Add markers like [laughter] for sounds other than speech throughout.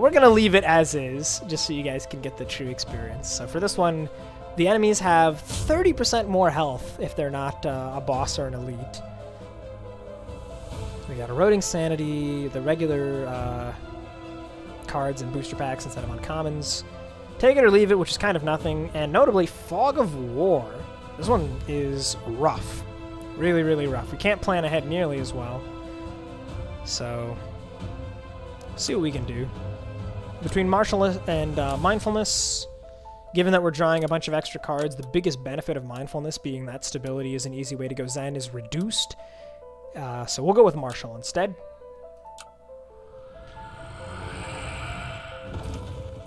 We're to leave it as is, just so you guys can get the true experience. So for this one, the enemies have 30% more health if they're not uh, a boss or an elite. We got Eroding Sanity, the regular uh, cards and booster packs instead of uncommons. Take it or leave it, which is kind of nothing. And notably, Fog of War. This one is rough. Really, really rough. We can't plan ahead nearly as well. So, see what we can do. Between martial and uh, mindfulness, given that we're drawing a bunch of extra cards, the biggest benefit of mindfulness being that stability is an easy way to go Zen is reduced. Uh, so we'll go with martial instead.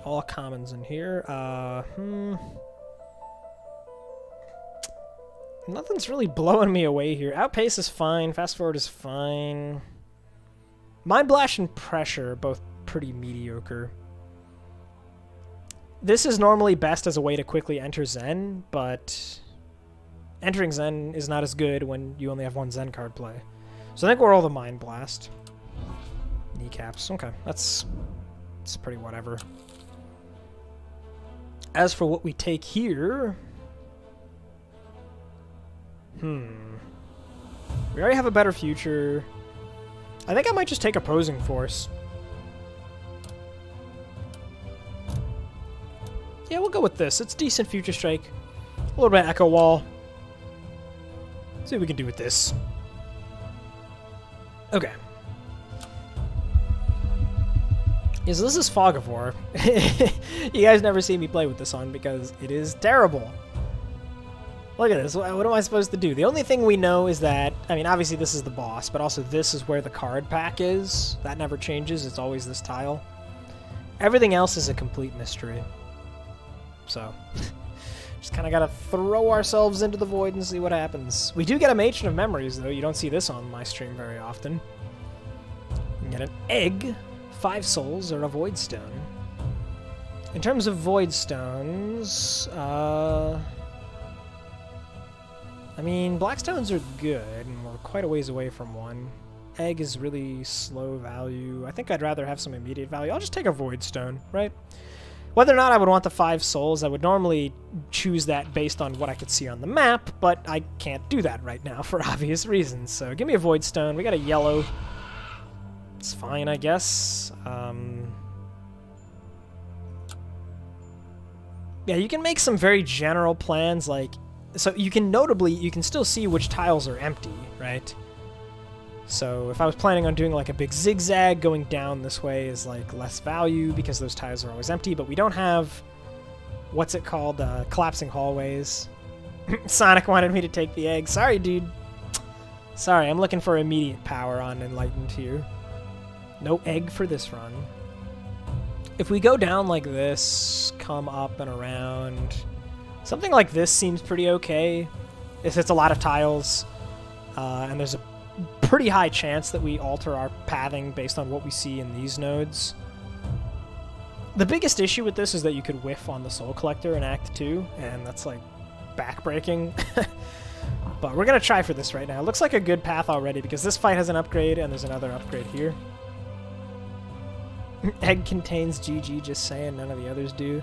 All commons in here. Uh, hmm. Nothing's really blowing me away here. Outpace is fine. Fast forward is fine. Mind Blast and Pressure are both pretty mediocre. This is normally best as a way to quickly enter Zen, but entering Zen is not as good when you only have one Zen card play. So I think we're all the Mind Blast. Kneecaps. Okay, that's, that's pretty whatever. As for what we take here... Hmm. We already have a better future. I think I might just take Opposing Force. Yeah, we'll go with this. It's decent Future Strike. A little bit of Echo Wall. See what we can do with this. Okay. Yeah, so this is Fog of War. [laughs] you guys never see me play with this on because it is terrible. Look at this. What am I supposed to do? The only thing we know is that, I mean, obviously this is the boss, but also this is where the card pack is. That never changes. It's always this tile. Everything else is a complete mystery. So, [laughs] just kind of got to throw ourselves into the void and see what happens. We do get a Matron of Memories, though. You don't see this on my stream very often. Get an egg, five souls, or a Void Stone. In terms of Void Stones, uh... I mean, black stones are good, and we're quite a ways away from one. Egg is really slow value. I think I'd rather have some immediate value. I'll just take a Void Stone, right? Whether or not I would want the five souls, I would normally choose that based on what I could see on the map, but I can't do that right now [laughs] for obvious reasons. So give me a Void Stone. We got a yellow. It's fine, I guess. Um, yeah, you can make some very general plans, like so you can notably, you can still see which tiles are empty, right? So if I was planning on doing like a big zigzag, going down this way is like less value because those tiles are always empty, but we don't have, what's it called, uh, collapsing hallways. [clears throat] Sonic wanted me to take the egg. Sorry, dude. Sorry, I'm looking for immediate power on Enlightened here. No egg for this run. If we go down like this, come up and around, something like this seems pretty okay. If it's a lot of tiles, uh, and there's a pretty high chance that we alter our pathing based on what we see in these nodes. The biggest issue with this is that you could whiff on the Soul Collector in Act 2, and that's like backbreaking. [laughs] but we're going to try for this right now. Looks like a good path already because this fight has an upgrade and there's another upgrade here. [laughs] Egg contains GG, just saying, none of the others do.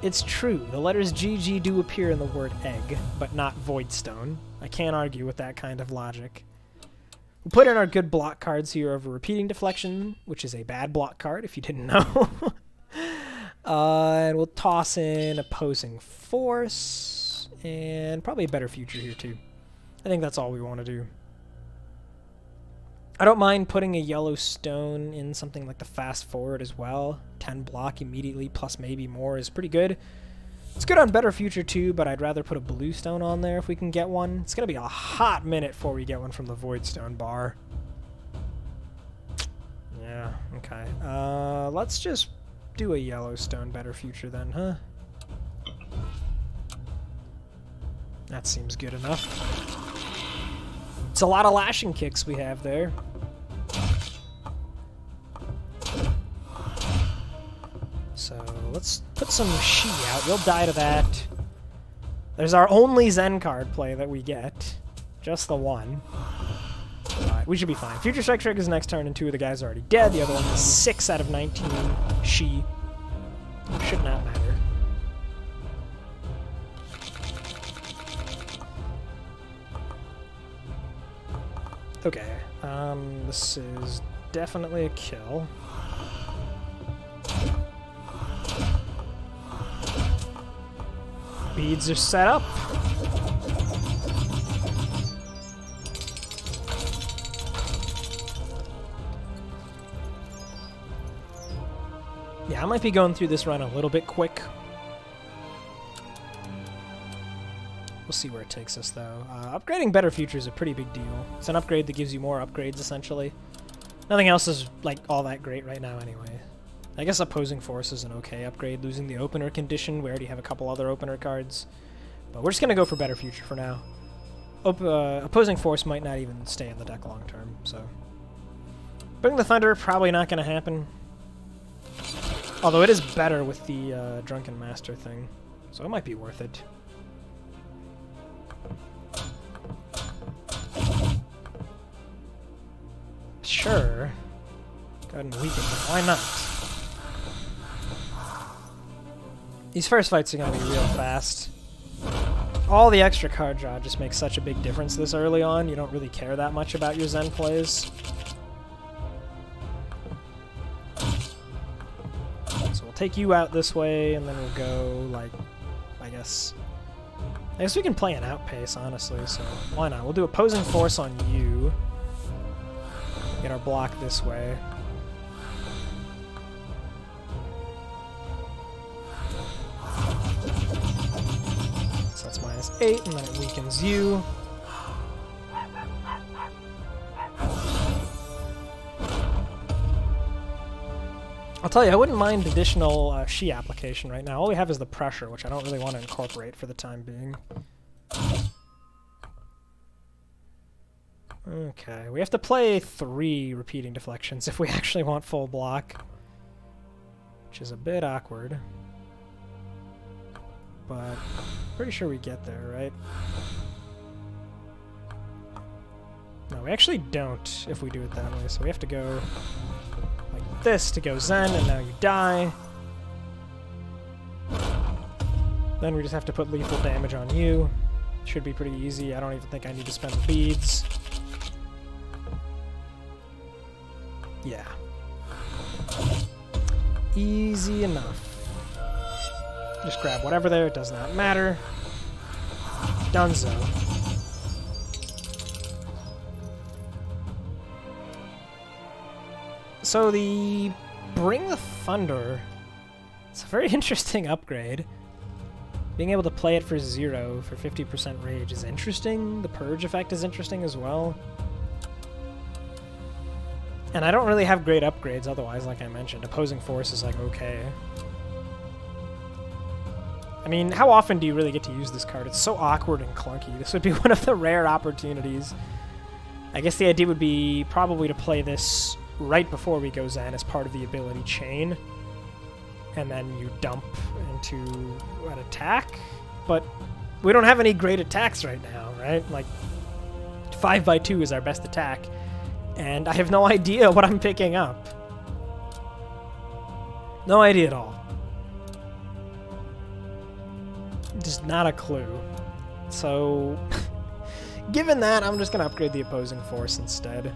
It's true, the letters GG do appear in the word egg, but not Voidstone. I can't argue with that kind of logic. We'll put in our good block cards here of Repeating Deflection, which is a bad block card, if you didn't [laughs] know. uh, and we'll toss in Opposing Force, and probably a better future here, too. I think that's all we want to do. I don't mind putting a yellow stone in something like the fast forward as well. 10 block immediately plus maybe more is pretty good. It's good on Better Future too, but I'd rather put a blue stone on there if we can get one. It's going to be a hot minute before we get one from the Void Stone bar. Yeah, okay. Uh, let's just do a yellow stone Better Future then, huh? That seems good enough. It's a lot of lashing kicks we have there. So let's put some Shi out. You'll die to that. There's our only Zen card play that we get. Just the one. we should be fine. Future Strike triggers next turn, and two of the guys are already dead. The other one is 6 out of 19. She. Should not matter. Okay, um, this is definitely a kill. Beads are set up. Yeah, I might be going through this run a little bit quick. We'll see where it takes us, though. Uh, upgrading Better Future is a pretty big deal. It's an upgrade that gives you more upgrades, essentially. Nothing else is, like, all that great right now, anyway. I guess Opposing Force is an okay upgrade. Losing the opener condition, we already have a couple other opener cards. But we're just going to go for Better Future for now. Op uh, opposing Force might not even stay in the deck long term, so... Bring the Thunder, probably not going to happen. Although it is better with the uh, Drunken Master thing, so it might be worth it. Sure. Go ahead and weaken. Why not? These first fights are going to be real fast. All the extra card draw just makes such a big difference this early on. You don't really care that much about your Zen plays. So we'll take you out this way, and then we'll go, like, I guess... I guess we can play an outpace, honestly, so why not? We'll do opposing force on you. Get our block this way. 8, and then it weakens you. I'll tell you, I wouldn't mind additional uh, Shi application right now. All we have is the pressure, which I don't really want to incorporate for the time being. Okay, we have to play three repeating deflections if we [laughs] actually want full block. Which is a bit awkward. But pretty sure we get there, right? No, we actually don't if we do it that way, so we have to go like this to go Zen, and now you die. Then we just have to put lethal damage on you. Should be pretty easy. I don't even think I need to spend the beads. Yeah. Easy enough. Just grab whatever there, it does not matter. Dunzo. So the Bring the Thunder, it's a very [laughs] interesting upgrade. Being able to play it for zero for 50% rage is interesting. The Purge effect is interesting as well. And I don't really have great upgrades otherwise, like I mentioned. Opposing Force is like okay. I mean, how often do you really get to use this card? It's so awkward and clunky. This would be [laughs] one of the rare opportunities. I guess the idea would be probably to play this right before we go Zen as part of the ability chain. And then you dump into an attack. But we don't have any great attacks right now, right? Like, 5 by 2 is our best attack and I have no [laughs] idea what I'm picking up. No idea at all. Just not a clue. So, [laughs] given that, I'm just going to upgrade the opposing force instead.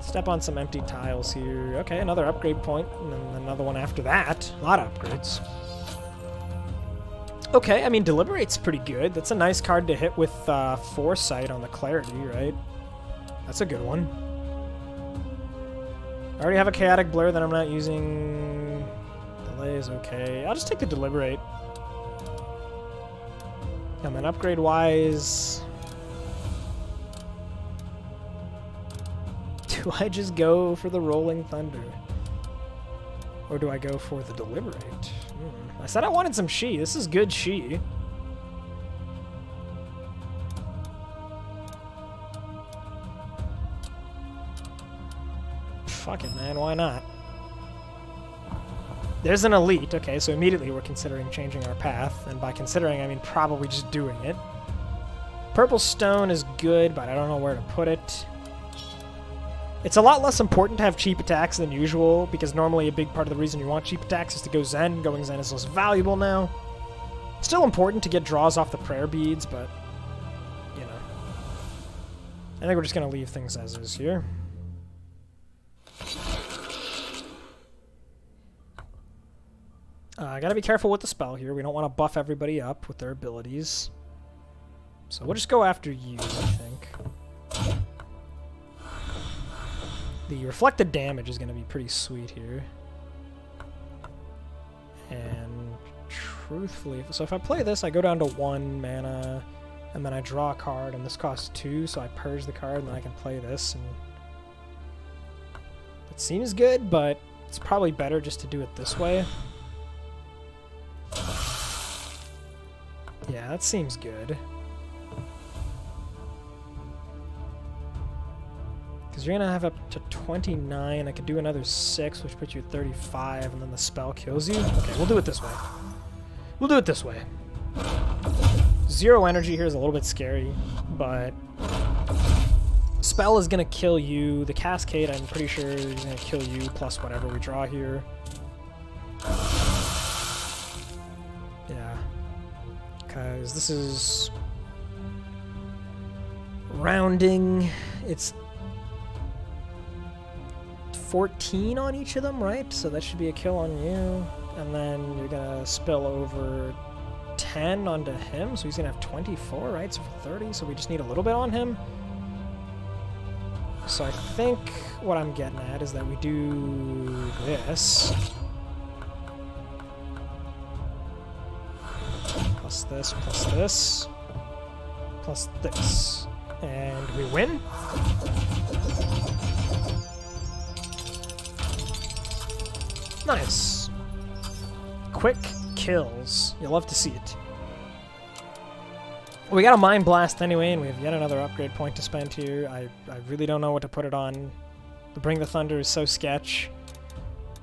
Step on some empty tiles here. Okay, another upgrade point, and then another one after that. A lot of upgrades. Okay, I mean, Deliberate's pretty good. That's a nice card to hit with uh, Foresight on the Clarity, right? That's a good one. I already have a Chaotic Blur that I'm not using. Delay is okay. I'll just take the Deliberate. And then upgrade-wise... Do [laughs] I just go for the Rolling Thunder? Or do I go for the Deliberate? Hmm. I said I wanted some She. This is good She. Fuck it, man. Why not? There's an elite. Okay, so immediately we're considering changing our path. And by considering, I mean probably just doing it. Purple stone is good, but I don't know where to put it. It's a lot less important to have cheap attacks than usual, because normally a big part of the reason you want cheap attacks is to go Zen. Going Zen is less valuable now. Still important to get draws off the prayer beads, but, you know. I think we're just going to leave things as is here. Uh, I gotta be careful with the spell here. We don't want to buff everybody up with their abilities. So we'll just go after you, I think. The reflected damage is going to be pretty sweet here. And truthfully, so if I play this, I go down to one mana, and then I draw a card, and this costs two, so I purge the card, and then I can play this, and it seems good, but it's probably better just to do it this way. Yeah, that seems good. Because you're going to have up to 29. I could do another 6, which puts you at 35, and then the spell kills you. Okay, we'll do it this way. We'll do it this way. Zero energy here is a little bit scary, but... Spell is going to kill you. The Cascade, I'm pretty sure, is going to kill you, plus whatever we draw here. Because this is... Rounding. It's 14 on each of them, right? So that should be a kill on you. And then you're gonna spill over 10 onto him, so he's gonna have 24, right? So for 30, so we just need a little bit on him. So I think what I'm getting at is that we do this. Plus this, plus this, plus this. And we win. Nice. Quick kills. You'll love to see it. We got a Mind Blast anyway, and we have yet another upgrade point to spend here. I, I really don't know what to put it on. The Bring the Thunder is so sketch.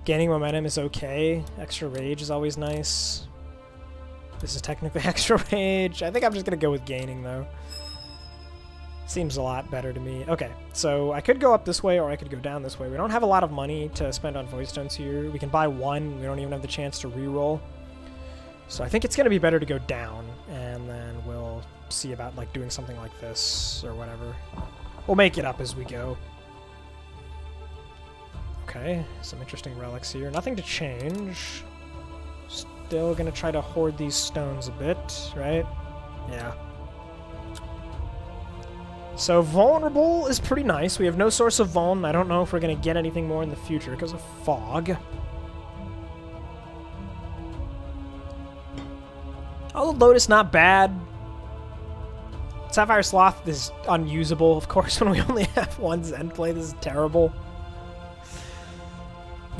Gaining momentum is okay. Extra rage is always nice. This is technically [laughs] extra rage. I think I'm just going to go with gaining, though. Seems a lot better to me. Okay, so I could go up this way or I could go down this way. We don't have a lot of money to spend on void stones here. We can buy one. We don't even have the chance to re-roll. So I think it's going to be better to go down, and then we'll see about like doing something like this or whatever. We'll make it up as we go. Okay, some interesting relics here. Nothing to change. Still going to try to hoard these stones a bit, right? Yeah. So vulnerable is pretty nice. We have no source of vuln. I don't know if we're going to get anything more in the future because of fog. Oh, Lotus not bad. Sapphire Sloth is unusable, of course, [laughs] when we only have one Zen play. This is terrible.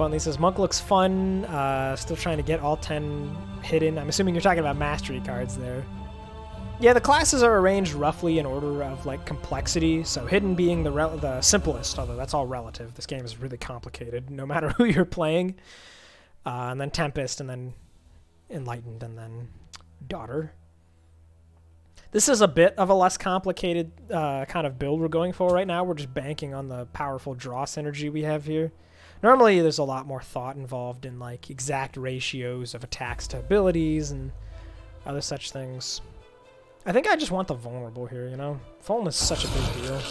Buntley says, Monk looks fun. Uh, still trying to get all 10 hidden. I'm assuming you're talking about mastery cards there. Yeah, the classes are arranged roughly in order of like complexity. So hidden being the the simplest, although that's all relative. This game is really complicated, no matter [laughs] who you're playing. Uh, and then Tempest, and then Enlightened, and then Daughter. This is a bit of a less complicated uh, kind of build we're going for right now. We're just banking on the powerful draw synergy we have here. Normally, there's a lot more thought involved in like exact ratios of attacks to abilities and other such things. I think I just want the vulnerable here, you know? Fallen is such a big deal.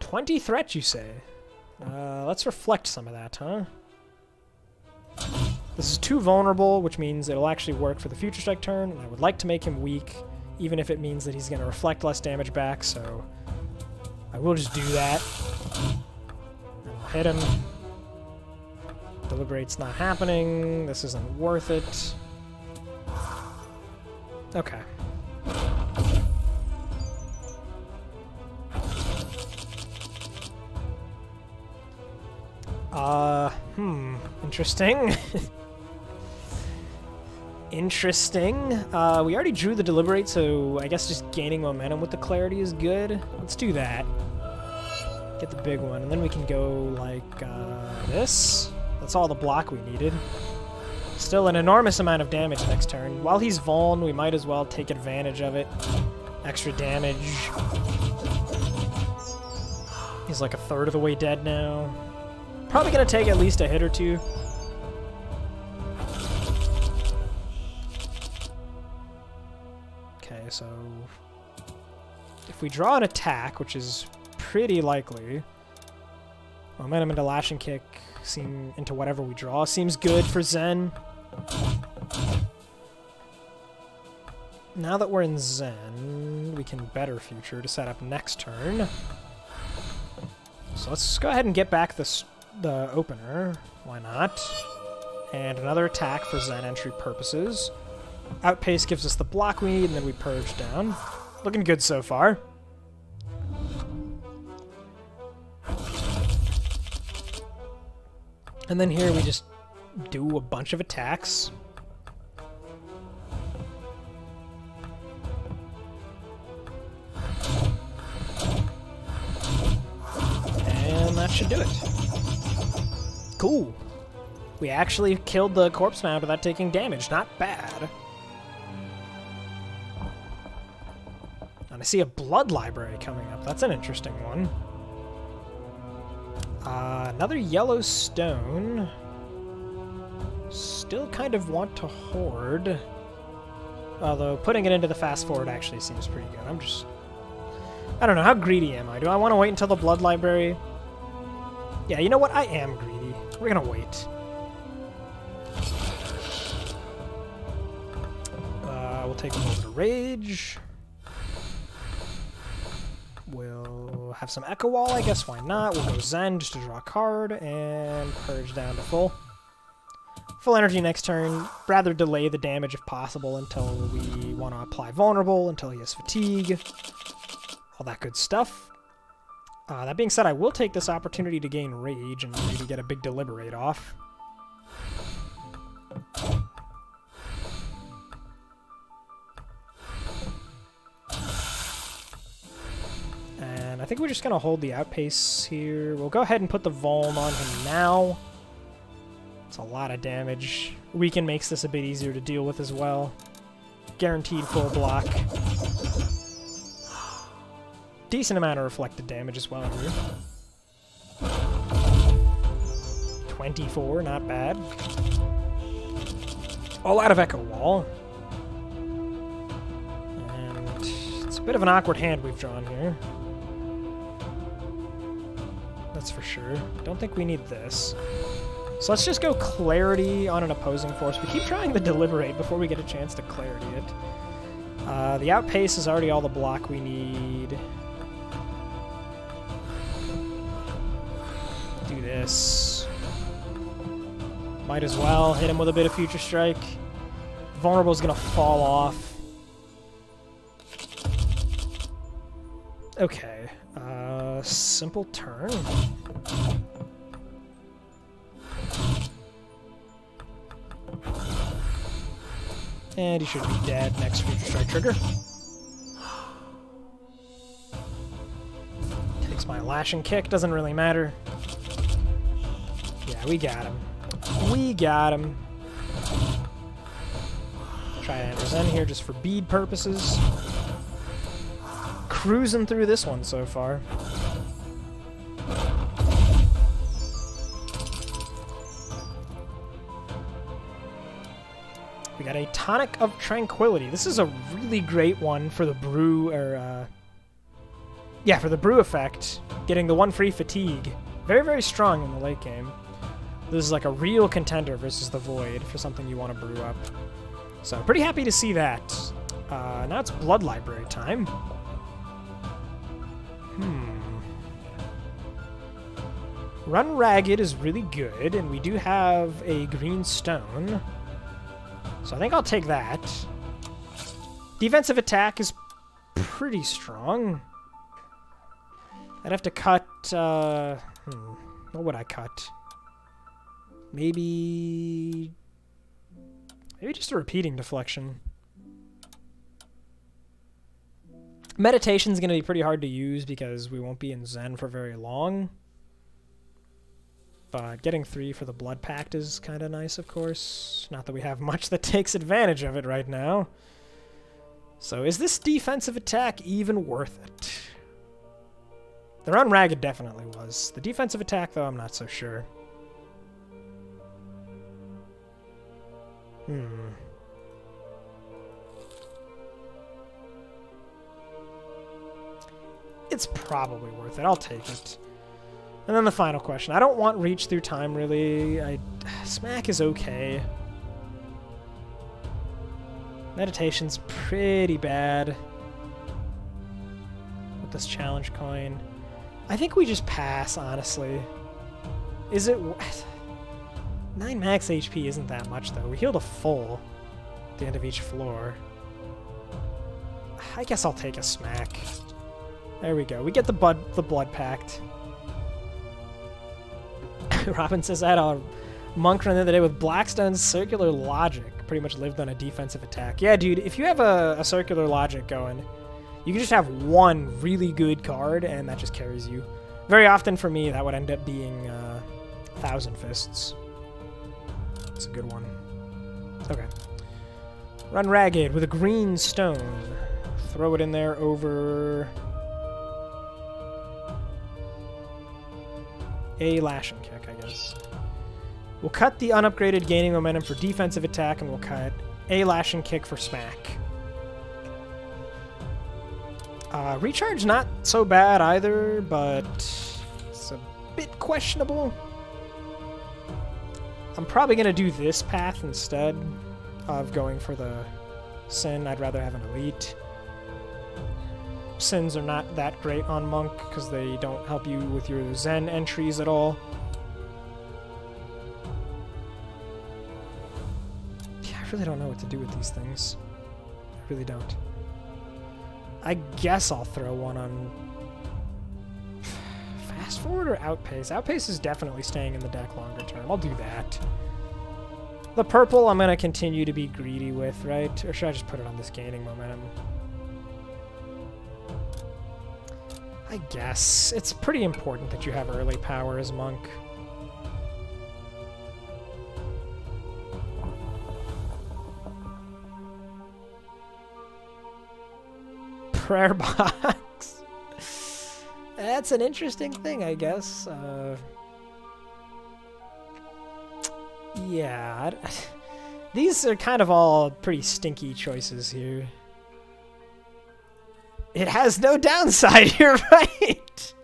20 threat, you say? Uh, let's reflect some of that, huh? This is too vulnerable, which means it'll actually work for the Future Strike turn, and I would like to make him weak, even if it means that he's going to reflect less damage back, so I will just do that. Hit him. Deliberate's not happening. This isn't worth it. Okay. Uh, hmm, interesting. [laughs] interesting. Uh, we already drew the Deliberate, so I guess just gaining momentum with the Clarity is good. Let's do that. Get the big one, and then we can go like uh, this. That's all the block we needed. Still an enormous amount of damage next turn. While he's vuln, we might as well take advantage of it. Extra damage. He's like a third of the way dead now. Probably gonna take at least a hit or two. Okay, so if we draw an attack, which is pretty likely, momentum into lashing kick, seem into whatever we draw seems good for Zen. Now that we're in Zen, we can better future to set up next turn. So let's go ahead and get back this the opener. Why not? And another attack for Zen entry purposes. Outpace gives us the block we need, and then we purge down. Looking good so far. And then here we just do a bunch of attacks. And that should do it. Cool. We actually killed the corpse mound without taking damage. Not bad. And I see a blood library coming up. That's an interesting one. Uh, another yellow stone. Still kind of want to hoard. Although putting it into the fast forward actually seems pretty good. I'm just... I don't know, how greedy am I? Do I want to wait until the blood library? Yeah, you know what? I am greedy. We're gonna wait. Uh, we'll take a moment of rage. We'll have some Echo Wall, I guess, why not? We'll go Zen just to draw a card, and Purge down to full. Full energy next turn. Rather delay the damage if possible until we want to apply Vulnerable, until he has Fatigue. All that good stuff. Uh, that being said, I will take this opportunity to gain Rage and maybe get a big Deliberate off. And I think we're just going to hold the outpace here. We'll go ahead and put the Vuln on him now. It's a lot of damage. Weaken makes this a bit easier to deal with as well. Guaranteed full block. Decent amount of reflected damage as well here. 24, not bad. All out of Echo Wall. And it's a bit of an awkward hand we've drawn here. That's for sure. Don't think we need this. So let's just go Clarity on an opposing force. We keep trying to Deliberate before we get a chance to Clarity it. Uh, the Outpace is already all the block we need. Do this. Might as well hit him with a bit of Future Strike. Vulnerable is to fall off. Okay. Uh, simple turn. And he should be dead next Future Strike trigger. Takes my lashing kick, doesn't really matter. Yeah, we got him. We got him. Try to enter here just for bead purposes. Cruising through this one so far. We got a Tonic of Tranquility. This is a really great one for the brew, or, uh, yeah, for the brew effect. Getting the one free fatigue. Very, very strong in the late game. This is like a real contender versus the Void for something you want to brew up. So, pretty happy to see that. Uh, now it's Blood Library time. Hmm. Run Ragged is really good, and we do have a green stone. So I think I'll take that. Defensive attack is pretty strong. I'd have to cut... Uh, hmm, what would I cut? Maybe... Maybe just a repeating deflection. Meditation's going to be pretty hard to use because we won't be in Zen for very long. But getting three for the Blood Pact is kind of nice, of course. Not that we have much that [laughs] takes advantage of it right now. So is this defensive attack even worth it? The run ragged definitely was. The defensive attack, though, I'm not so sure. Hmm. It's probably worth it. I'll take it. And then the final question. I don't want reach through time, really. I, [sighs] smack is okay. Meditation's pretty bad. With this challenge coin. I think we just pass, honestly. Is it... [sighs] 9 max HP isn't that much, though. We healed a full at the end of each floor. [sighs] I guess I'll take a smack. There we go. We get the blood, the blood pact. [laughs] Robin says I had a monk run the other day with Blackstone's circular logic. Pretty much lived on a defensive attack. Yeah, dude, if you have a, a circular logic going, you can just have one really good card, and that just carries you. Very often for me, that would end up being uh, Thousand Fists. It's a good one. Okay. Run Ragged with a green stone. Throw it in there over... A lashing kick, I guess. We'll cut the unupgraded gaining momentum for defensive attack, and we'll cut a lashing kick for smack. Uh, recharge not so bad either, but it's a bit questionable. I'm probably going to do this path instead of going for the Sin. I'd rather have an Elite. Sins are not that great on Monk because they don't help you with your Zen entries at all. Yeah, I really don't know what to do with these things. I really don't. I guess I'll throw one on [sighs] fast forward or outpace. Outpace is definitely staying in the deck longer term. I'll do that. The purple I'm going to continue to be greedy with, right? Or should I just put it on this gaining momentum? I guess. It's pretty important that you have early power as Monk. Prayer [laughs] box. That's an interesting thing, I guess. Uh, yeah. [sighs] These are kind of all pretty stinky choices here. It has no downside, [laughs] you're right!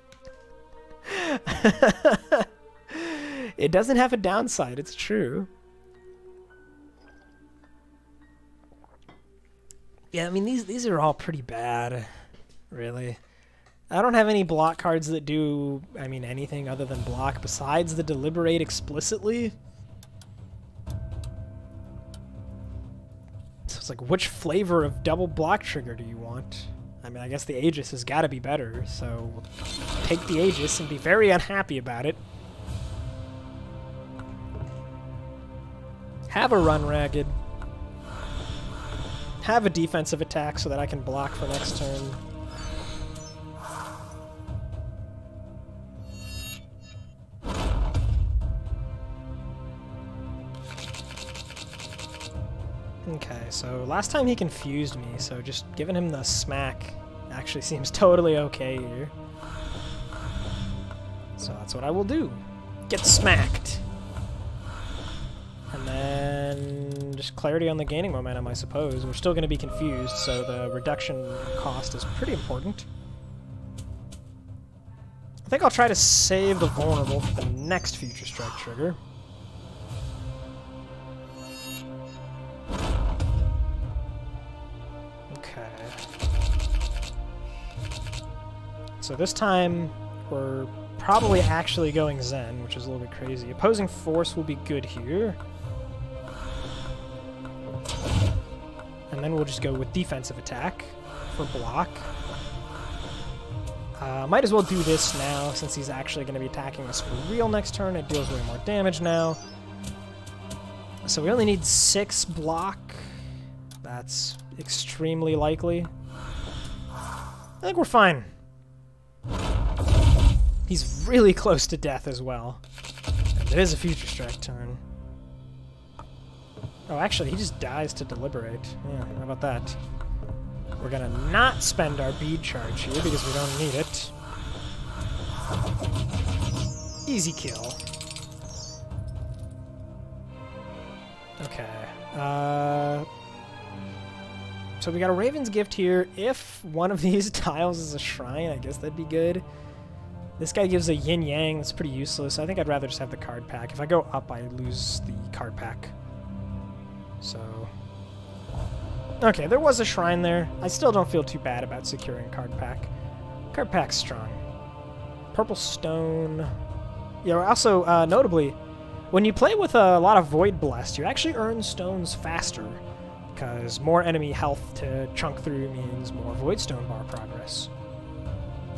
it doesn't have a downside, it's true. Yeah, I mean, these, these are all pretty bad, really. I don't have any block cards that do, I mean, anything other than block besides the Deliberate explicitly. So it's like, which flavor of double block trigger do you want? I mean, I guess the Aegis has got to be better, so take the Aegis and be very unhappy about it. Have a run ragged. Have a defensive attack so that I can block for next turn. Okay, so last time he confused me, so just giving him the smack actually [laughs] seems totally okay here. So that's what I will do. Get smacked. And then just clarity on the gaining momentum, I suppose. We're still going to be confused, so the reduction cost is pretty important. I think I'll try to save the vulnerable for the next Future Strike trigger. So this time, we're probably actually going Zen, which is a little bit crazy. Opposing Force will be good here. And then we'll just go with Defensive Attack for block. Uh, might as well do this now, since he's actually going to be attacking us for real next turn. It deals way more damage now. So we only need six block. That's extremely likely. I think we're fine. He's really close to death as well. It is a future strike turn. Oh, actually, he just dies to deliberate. Yeah, how about that? We're gonna not spend our bead charge here because we don't need it. Easy kill. Okay. Uh, so we got a Raven's Gift here. If one of [laughs] these tiles is a shrine, I guess that'd be good. This guy gives a yin yang. That's pretty useless. I think I'd rather just have the card pack. If I go up, I lose the card pack. So. Okay, there was a shrine there. I still don't feel too bad about securing card pack. Card pack's strong. Purple stone. Yeah, also, uh, notably, when you play with a lot of Void Blast, you actually earn stones faster, because more enemy health to chunk through means more Void Stone bar progress.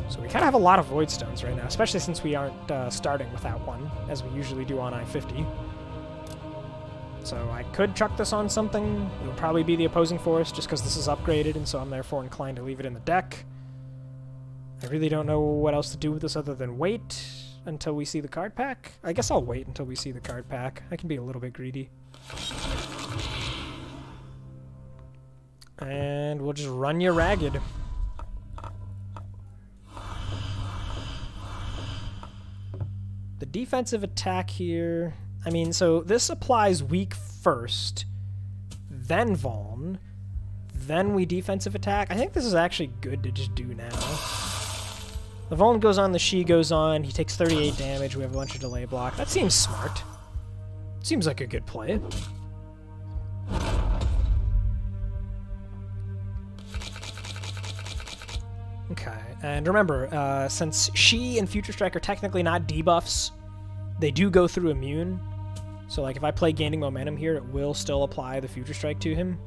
So we kind of have a lot of Void Stones right now, especially since we aren't uh, starting without one, as we usually do on I-50. So I could chuck this on something. It would probably be the opposing force, just because this is upgraded, and so I'm therefore inclined to leave it in the deck. I really don't know what else to do with this other than wait until we see the card pack. I guess I'll wait until we see the card pack. I can be a little bit greedy. And we'll just run you ragged. The defensive attack here... I mean, so this applies weak first, then Vuln, then we defensive attack. I think this is actually good to just do now. The Vuln goes on, the She goes on, he takes 38 damage, we have a bunch of delay block. That seems smart. Seems like a good play. Okay, and remember, uh, since She and Future Strike are technically not debuffs, they do go through immune. So like if I play Gaining Momentum here, it will still apply the Future Strike to him.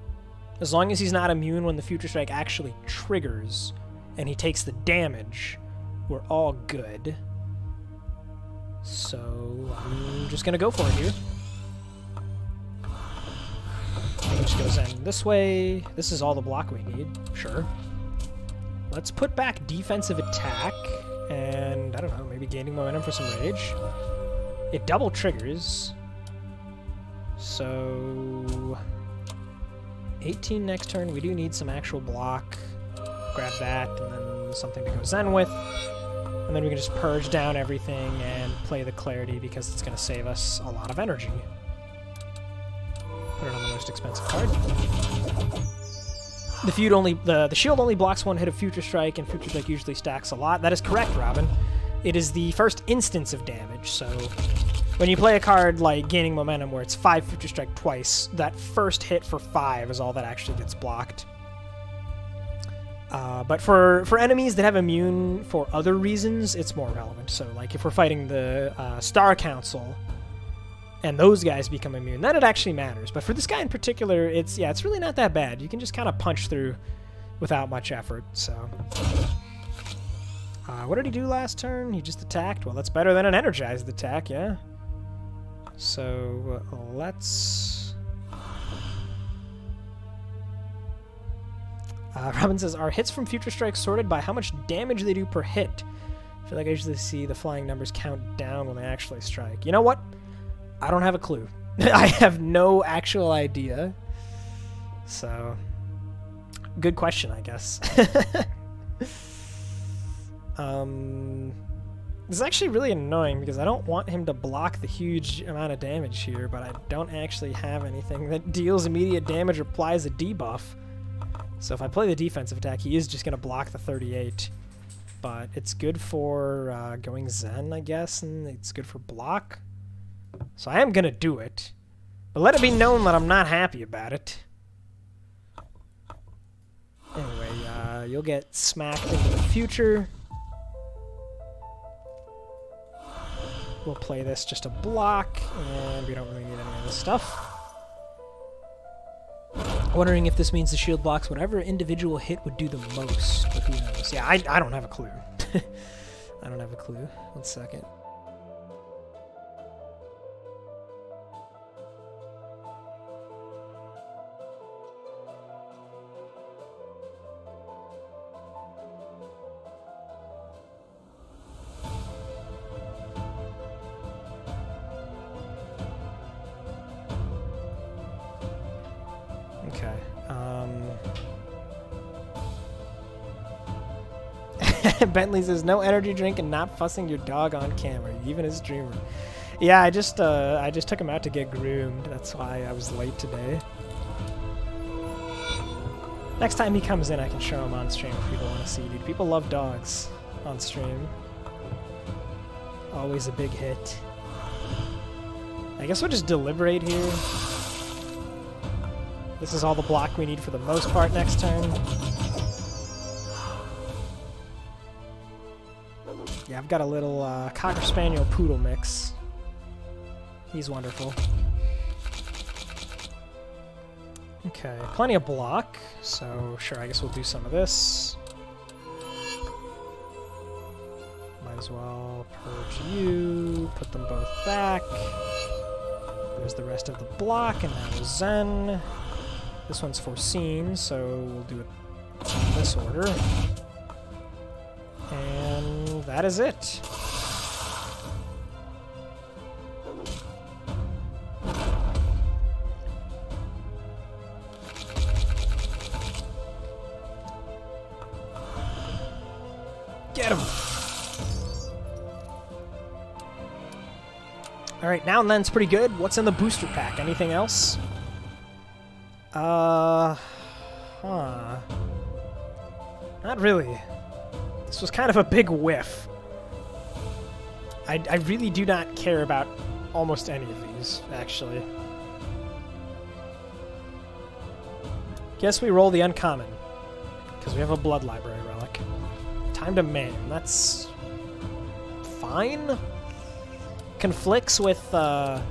As long as he's not immune when the Future Strike actually triggers and he takes the damage, we're all good. So I'm just gonna go for it here. Which goes in this way. This is all the block we need, sure. Let's put back defensive attack, and I don't know, maybe gaining momentum for some rage. It double triggers, so 18 next turn. We do need some actual block. Grab that, and then something to go Zen with. And then we can just purge down everything and play the Clarity because it's going to save us a lot of energy. Put it on the most expensive card. The feud only the the shield only blocks one hit of Future Strike, and Future Strike usually stacks a lot. That is correct, Robin. It is the first instance of damage, so when you play a card like Gaining Momentum where it's 5 Future Strike twice, that first hit for 5 is all that actually gets blocked. Uh, but for, for enemies that have immune for other reasons, it's more relevant. So, like, if we're fighting the uh, Star Council, and those guys become immune, then it actually matters. But for this guy in particular, it's, yeah, it's really not that bad. You can just kind of punch through without much effort, so... Uh, what did he do last turn? He just attacked? Well, that's better than an energized attack, yeah? So, let's... Uh, [laughs] Robin says, are hits from Future Strike sorted by how much damage they do per hit? I feel like I usually see the flying numbers count down when they actually strike. You know what? I don't have a clue. [laughs] I have no actual idea. So, good question, I guess. [laughs] um, this is actually really annoying because I don't want him to block the huge amount of damage here, but I don't actually have anything that deals immediate damage or applies a debuff. So if I play the defensive attack, he is just going to block the 38. But it's good for uh, going Zen, I guess, and it's good for block. So I am going to do it. But let it be known that I'm not happy about it. Anyway, uh, you'll get smacked into the future. We'll play this just a block, and we don't really need any of this stuff. Wondering if this means the shield blocks whatever individual hit would do the most, but who knows. Yeah, I, I don't have a clue. [laughs] I don't have a clue. One second. Bentley says no energy drink and not fussing your dog on camera, even as streamer. Yeah, I just uh, I just took him out to get groomed. That's why I was late today. Next time he comes in, I can show him on stream if people want to see. Dude, people love dogs on stream. Always a big hit. I guess we'll just deliberate here. This is all the block we need for the most part next turn. I've got a little uh, Cocker Spaniel Poodle mix. He's wonderful. Okay, plenty of block, so sure, I guess we'll do some of this. Might as well purge you, put them both back. There's the rest of the block, and now Zen. This one's foreseen, so we'll do it in this order. And that is it. Get him! Alright, now and then's pretty good. What's in the booster pack? Anything else? Uh... Huh. Not really. This was kind of a big whiff. I, I really do not care about almost any of these, actually. Guess we roll the uncommon. Because we have a blood library relic. Time to maim. That's... fine? Conflicts with, uh...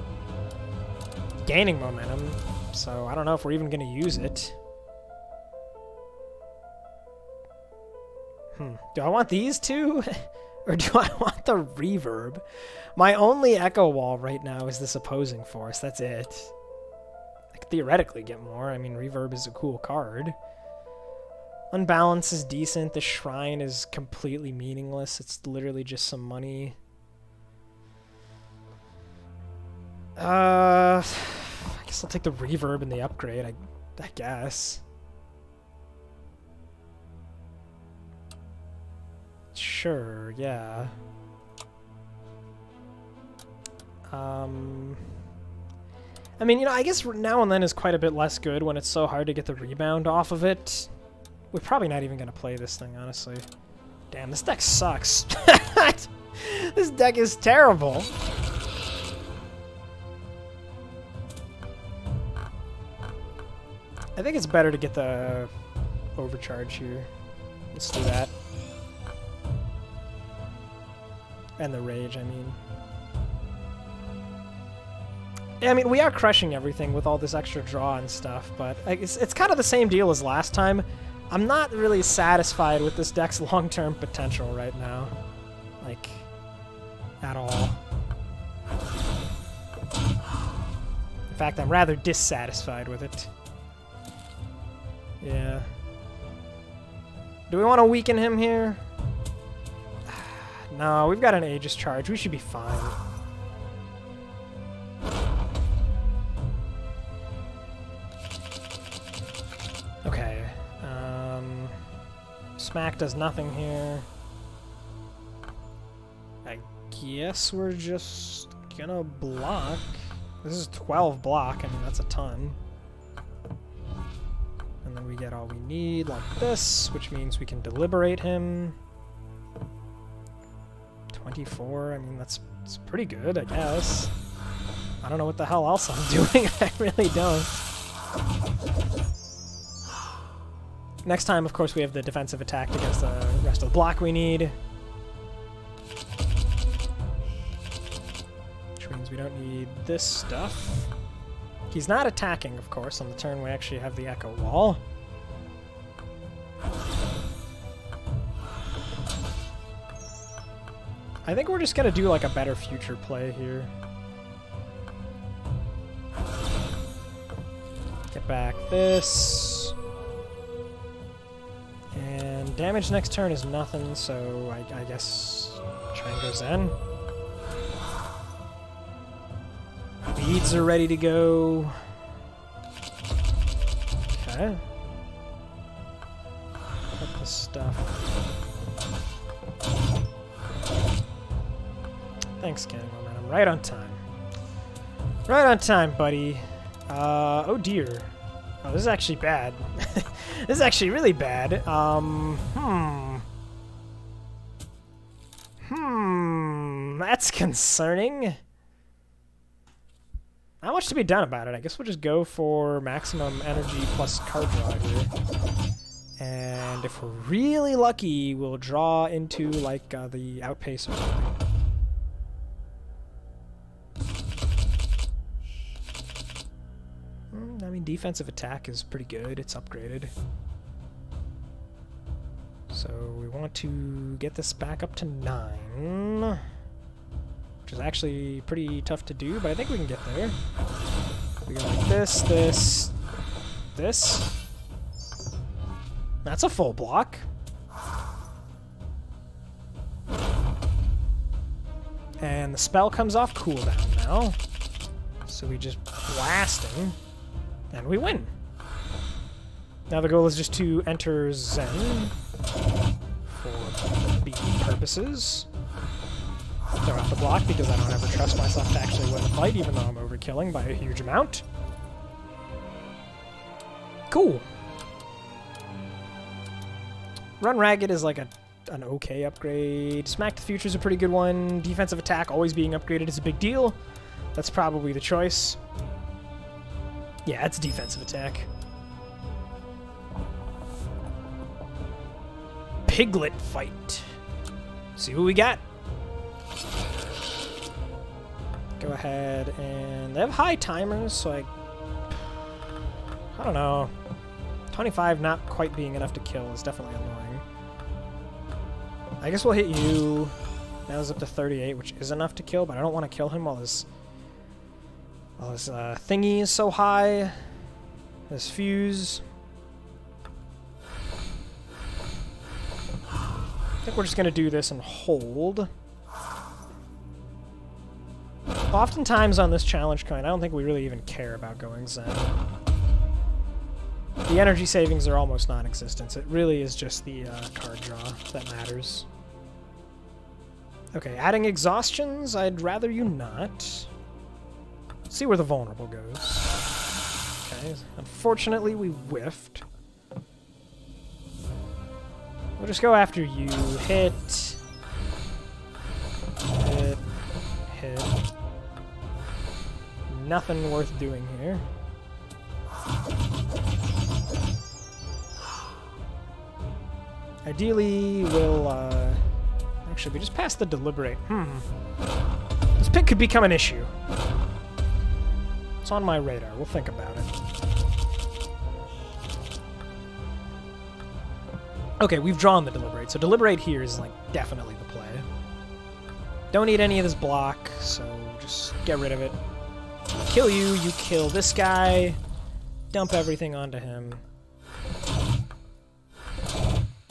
gaining momentum, so I don't know if we're even going to use it. Hmm. Do I want these two? [laughs] or do I want the reverb? My only echo wall right now is this opposing force. That's it. I could theoretically get more. I mean, reverb is a cool card. Unbalance is decent. The shrine is completely meaningless. It's literally just some money. Uh, [sighs] I guess I'll take the reverb and the upgrade. I, I guess. Sure, yeah. Um, I mean, you know, I guess now and then is quite a bit less good when it's so hard to get the rebound off of it. We're probably not even going to play this thing, honestly. Damn, this deck sucks. [laughs] this deck is terrible. I think it's better to get the overcharge here. Let's do that. And the rage, I mean. I mean, we are crushing everything with all this extra draw and stuff, but it's, it's kind of the same deal as last time. I'm not really satisfied with this deck's [laughs] long-term potential right now. Like, at all. In fact, I'm rather dissatisfied with it. Yeah. Do we want to weaken him here? No, we've got an Aegis charge. We should be fine. Okay. Um, smack does nothing here. I guess we're just gonna block. This is 12 block. I mean, that's a ton. And then we get all we need like this, which means we can deliberate him. 24, I mean, that's, that's pretty good, I guess. I don't know what the hell else I'm [laughs] doing, I really don't. Next time, of course, we have the defensive attack against the rest of the block we need. Which means we don't need this stuff. He's not attacking, of course, on the turn we actually have the Echo Wall. I think we're just gonna do like a better future play here. Get back this. And damage next turn is nothing, so I, I guess try and go Zen. Beads are ready to go. Okay. Put the stuff Thanks, Gaining Momentum. Right on time. Right on time, buddy. Uh, oh dear. Oh, this is actually bad. [laughs] this is actually really bad. Um, hmm. Hmm, that's concerning. Not much to be done about it. I guess we'll just go for maximum energy plus card draw here. And if we're really lucky, we'll draw into, like, uh, the outpace or something. I mean, defensive attack is pretty good. It's upgraded. So we want to get this back up to 9 which is actually pretty tough to do, but I think we can get there. We go like this, this, this. That's a full block. And the spell comes off cooldown now. So we just blast him, and we win. Now the goal is just to enter Zen for B purposes throw out the block because I don't ever trust myself to actually win the fight, even though I'm overkilling by a huge amount. Cool. Run Ragged is like a an okay upgrade. Smack the Future is a pretty good one. Defensive attack always being upgraded is a big deal. That's probably the choice. Yeah, it's defensive attack. Piglet fight. See what we got. go ahead and they have high timers, so I I don't know. 25 not quite being enough to kill is definitely annoying. I guess we'll hit you. Now it's up to 38, which is enough to kill, but I don't want to kill him while his while his uh, thingy is so high. This fuse. I think we're just gonna do this and hold. Oftentimes on this challenge coin, I don't think we really even care about going Zen. The energy savings are almost non-existent. It really is just the uh, card draw that matters. Okay, adding exhaustions, I'd rather you not. See where the vulnerable goes. Okay, unfortunately we whiffed. We'll just go after you. Hit. Hit. Hit nothing worth doing here. Ideally, we'll, uh... Actually, we just passed the deliberate. Hmm. This pick could become an issue. It's on my radar. We'll think about it. Okay, we've drawn the deliberate, so deliberate here is, like, definitely the play. Don't need any of this block, so just get rid of it kill you, you kill this guy, dump everything onto him.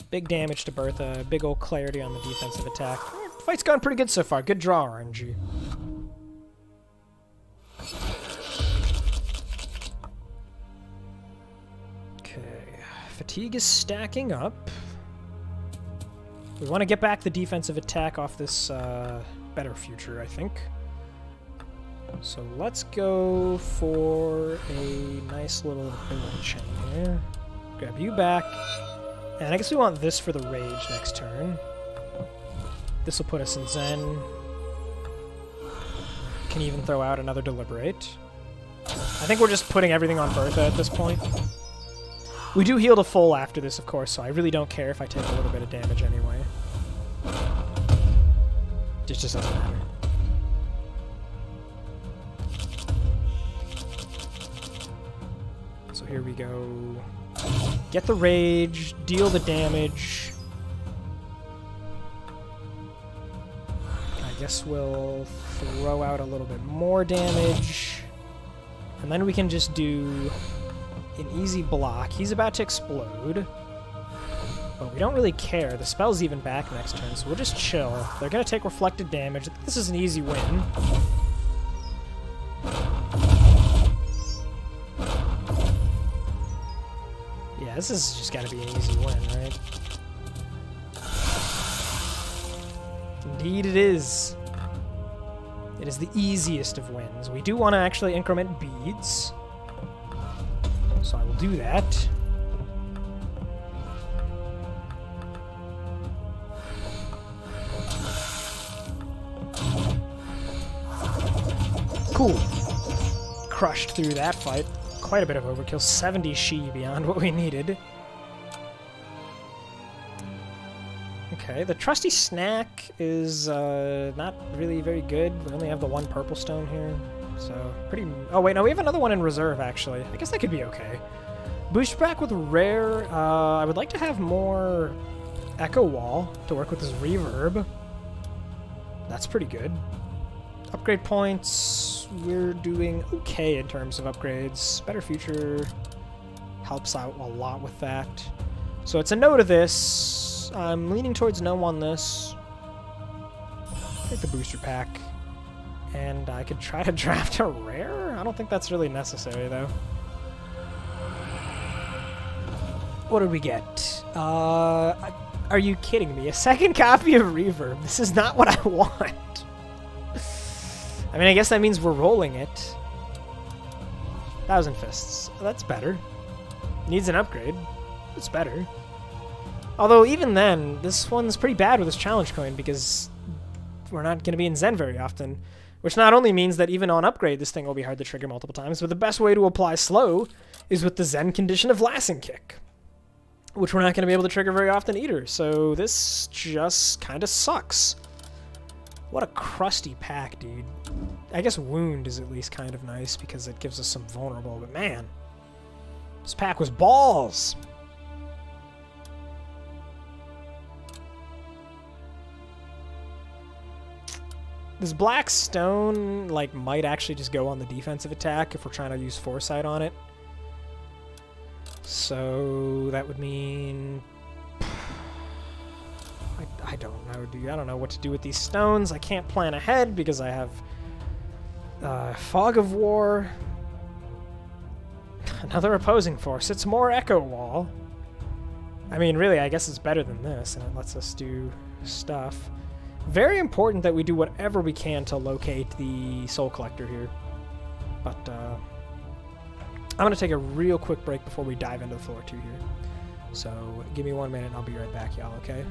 Big damage to Bertha, big old clarity on the defensive attack. Eh, fight's gone pretty good so far. Good draw, RNG. Fatigue is stacking up. We want to get back the defensive attack off this uh, better future, I think. So let's go for a nice little chain here. Grab you back. And I guess we want this for the rage next turn. This will put us in Zen. Can even throw out another Deliberate. I think we're just putting everything on Bertha at this point. We do heal to full after this, of course, so I really don't care if I take a little bit of damage anyway. It just doesn't matter. So here we go. Get the rage, deal the damage. I guess we'll throw out a little bit more damage. And then we can just do an easy block. He's about to explode. But we don't really care. The spell's even back next turn, so we'll just chill. They're going to take reflected damage. This is an easy win. Yeah, this is just gotta be an easy win, right? Indeed it is. It is the easiest of wins. We do want to actually increment beads. So I will do that. Cool. Crushed through that fight. Quite a bit of overkill. 70 Shi beyond [laughs] what we needed. Okay, the trusty snack is uh, not really very good. We only have the one purple stone here, so pretty... Oh wait, no, we have another one in reserve, actually. I guess that could be okay. Pack with rare. Uh, I would like to have more echo wall to work with this reverb. That's pretty good. Upgrade points, we're doing okay in terms of upgrades. Better future helps out a lot with that. So it's a no to this. I'm leaning towards no on this. Take the booster pack. And I could try to [laughs] draft a rare? I don't think that's really necessary, though. What did we get? Uh, are you kidding me? A second [laughs] copy of Reverb. This is not what I [laughs] want. I mean, I guess that means we're rolling it. Thousand Fists. That's better. Needs an upgrade. It's better. Although, even then, this one's pretty bad with this challenge coin because we're not going to be in Zen very often. Which not only means that even on upgrade, this thing will be hard to trigger multiple times, but the best way to apply slow is with the Zen condition of Lashing Kick. Which we're not going to be able to trigger very often either, so this just kind of sucks. What a crusty pack, dude. I guess Wound is at least kind of nice because it gives us some vulnerable, but man, this pack was balls! This black stone, like, might actually just go on the defensive attack if we're trying to use Foresight on it. So that would mean [sighs] I, I don't know, dude. I don't know what to do with these stones. I can't plan ahead because I have uh, Fog of War. [laughs] Another opposing force. It's more Echo Wall. I mean, really, I guess it's better than this, and it lets us do stuff. Very important that we do whatever we can to locate the Soul Collector here. But, uh, I'm going to take a real quick break before we dive into the floor 2 here. So, give me one minute and I'll be right back, y'all, okay?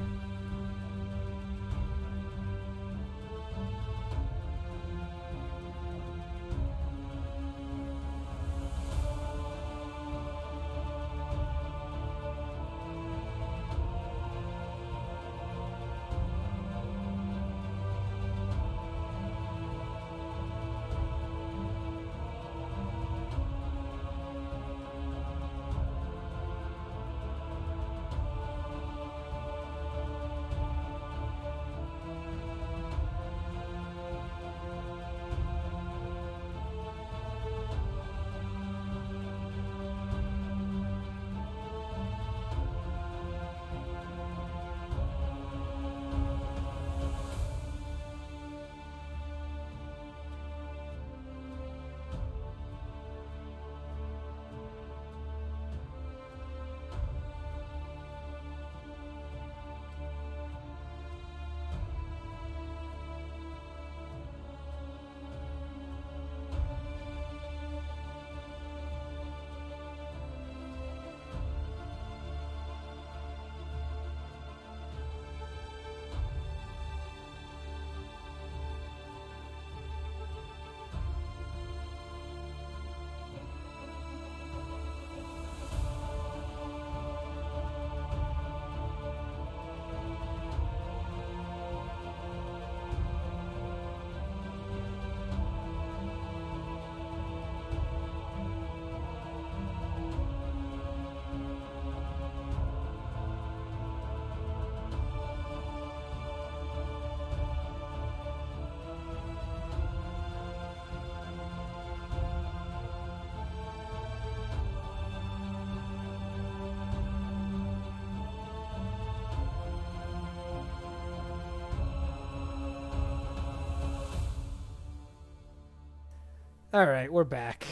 All right, we're back.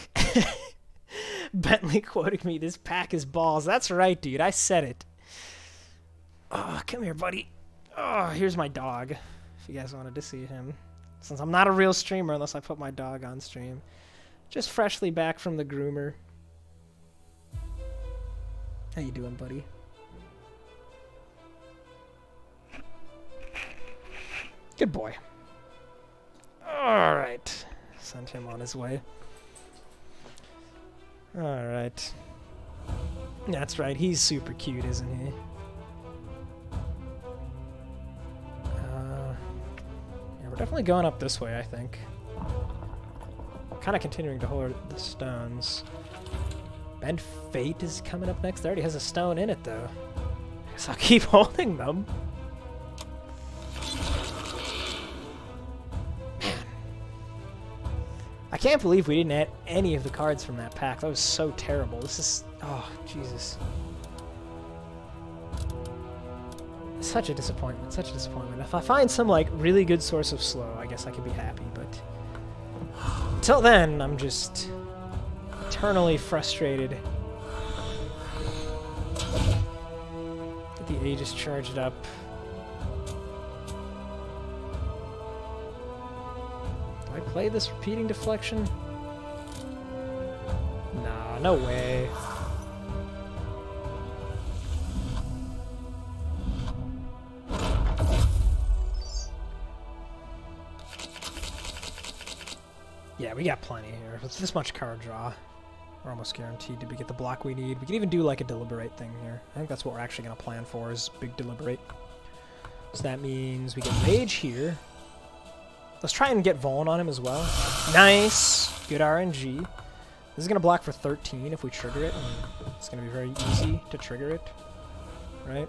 [laughs] Bentley quoting me, this pack is balls. That's right, dude. I said it. Oh, come here, buddy. Oh, here's my dog, if you guys wanted to see him. Since I'm not a real streamer unless I put my dog on stream. Just freshly back from the groomer. How you doing, buddy? Good boy. Alright. Send him on his way. Alright. That's right, he's super cute, isn't he? Uh, yeah, we're definitely going up this way, I think. Kind of continuing to hold the stones. Bend Fate is coming up next. There already has a stone in it, though. Guess I'll keep [laughs] holding them. Can't believe we didn't add any of the cards from that pack. That was so terrible. This is... Oh, Jesus. Such a disappointment. Such a disappointment. If I find some, like, really good source of slow, I guess I could be happy, but... Until then, I'm just... eternally frustrated. Get the Aegis charged up. Play this repeating deflection? Nah, no way. Yeah, we got plenty here. With this much card draw, we're almost guaranteed to be get the block we need. We can even do like a deliberate thing here. I think that's what we're actually going to plan for is big deliberate. So that means we get Rage here. Let's try and get Vaughn on him as well. Nice! Good RNG. This is going to block for 13 if we trigger it. it's going to be very easy to trigger it. Right?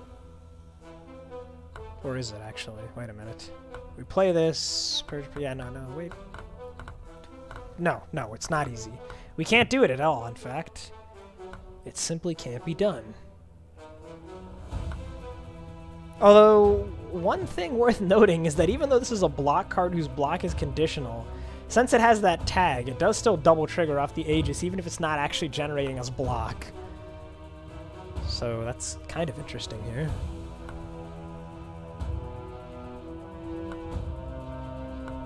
Or is it actually? Wait a minute. We play this... Yeah, no, no, wait. No, no, it's not easy. We can't do it at all, in fact. It simply can't be done. Although, one thing worth [laughs] noting is that even though this is a block card whose block is conditional, since it has that tag, it does still double trigger off the Aegis, even if it's not actually generating as block. So that's kind of interesting here.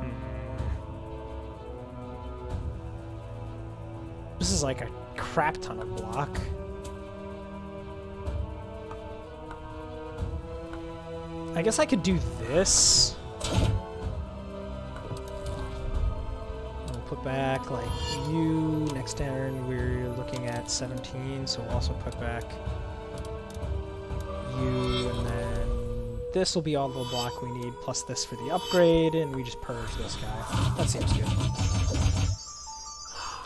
Hmm. This is like a crap ton of block. I guess I could do this. We'll put back, like, you. Next turn, we're looking at 17, so we'll also put back you, and then this will be all the block we need, plus this for the upgrade, and we just purge this guy. That seems good.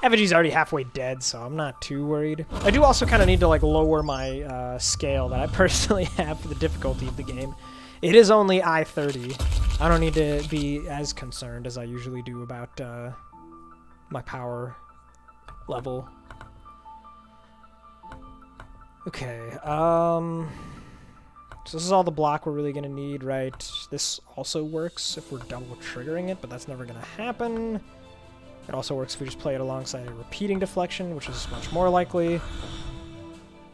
Effigy's already halfway dead, so I'm not too worried. I do also kind of need to like lower my uh, scale that I [laughs] personally have for the difficulty of the game. It is only I-30. I don't need to be as concerned as I usually do about uh, my power level. Okay, um... So this is all the block we're really going to need, right? This also works if we're double triggering it, but that's never going to happen. It also works if we just play it alongside a repeating deflection, which is much more likely.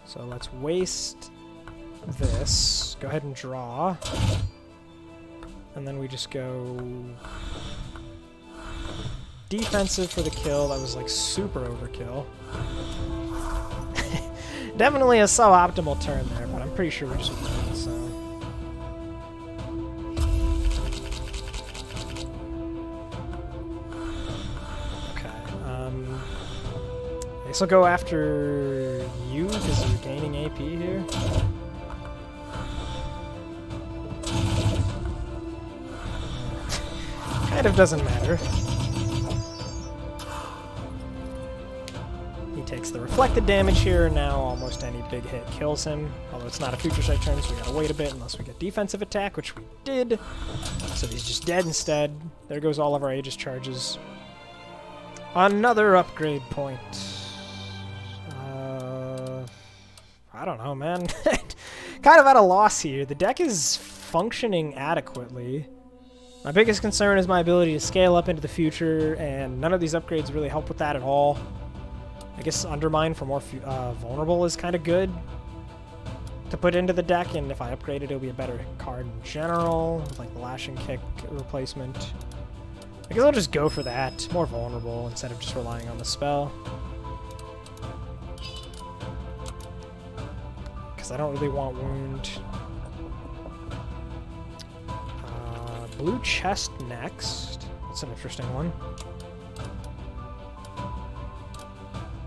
So let's waste this. Go ahead and draw. And then we just go defensive for the kill. That was like super overkill. [laughs] Definitely a suboptimal turn there, but I'm pretty sure we just win, so... Okay, um... I guess I'll go after you, because you're gaining AP here. Kind of doesn't matter. He takes the reflected damage here, now almost any big hit kills him. Although it's not a future sight turn, so we gotta wait a bit unless we get defensive attack, which we did. So he's just dead instead. There goes all of our Aegis charges. Another upgrade point. Uh, I don't know, man. [laughs] kind of at a loss here. The deck is functioning adequately. My biggest concern is my ability to scale up into the future, and none of these upgrades really help with that at all. I guess Undermine for more uh, vulnerable is kind of good to put into the deck, and if I upgrade it, it'll be a better card in general, like the Lashing Kick replacement. I guess I'll just go for that. More vulnerable instead of just relying on the spell. Because I don't really want wound. Blue chest next. That's an interesting one.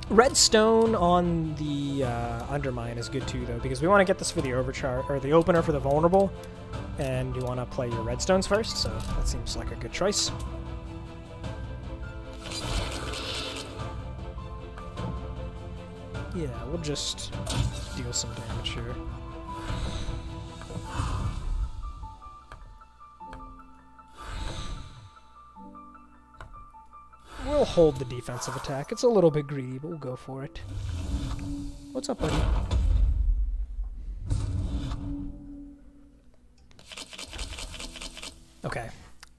Redstone on the uh, Undermine is good too, though, because we want to get this for the overcharge or the opener for the vulnerable, and you want to play your redstones first. So that seems like a good choice. Yeah, we'll just deal some damage here. We'll hold the defensive attack. It's a little bit greedy, but we'll go for it. What's up, buddy? Okay.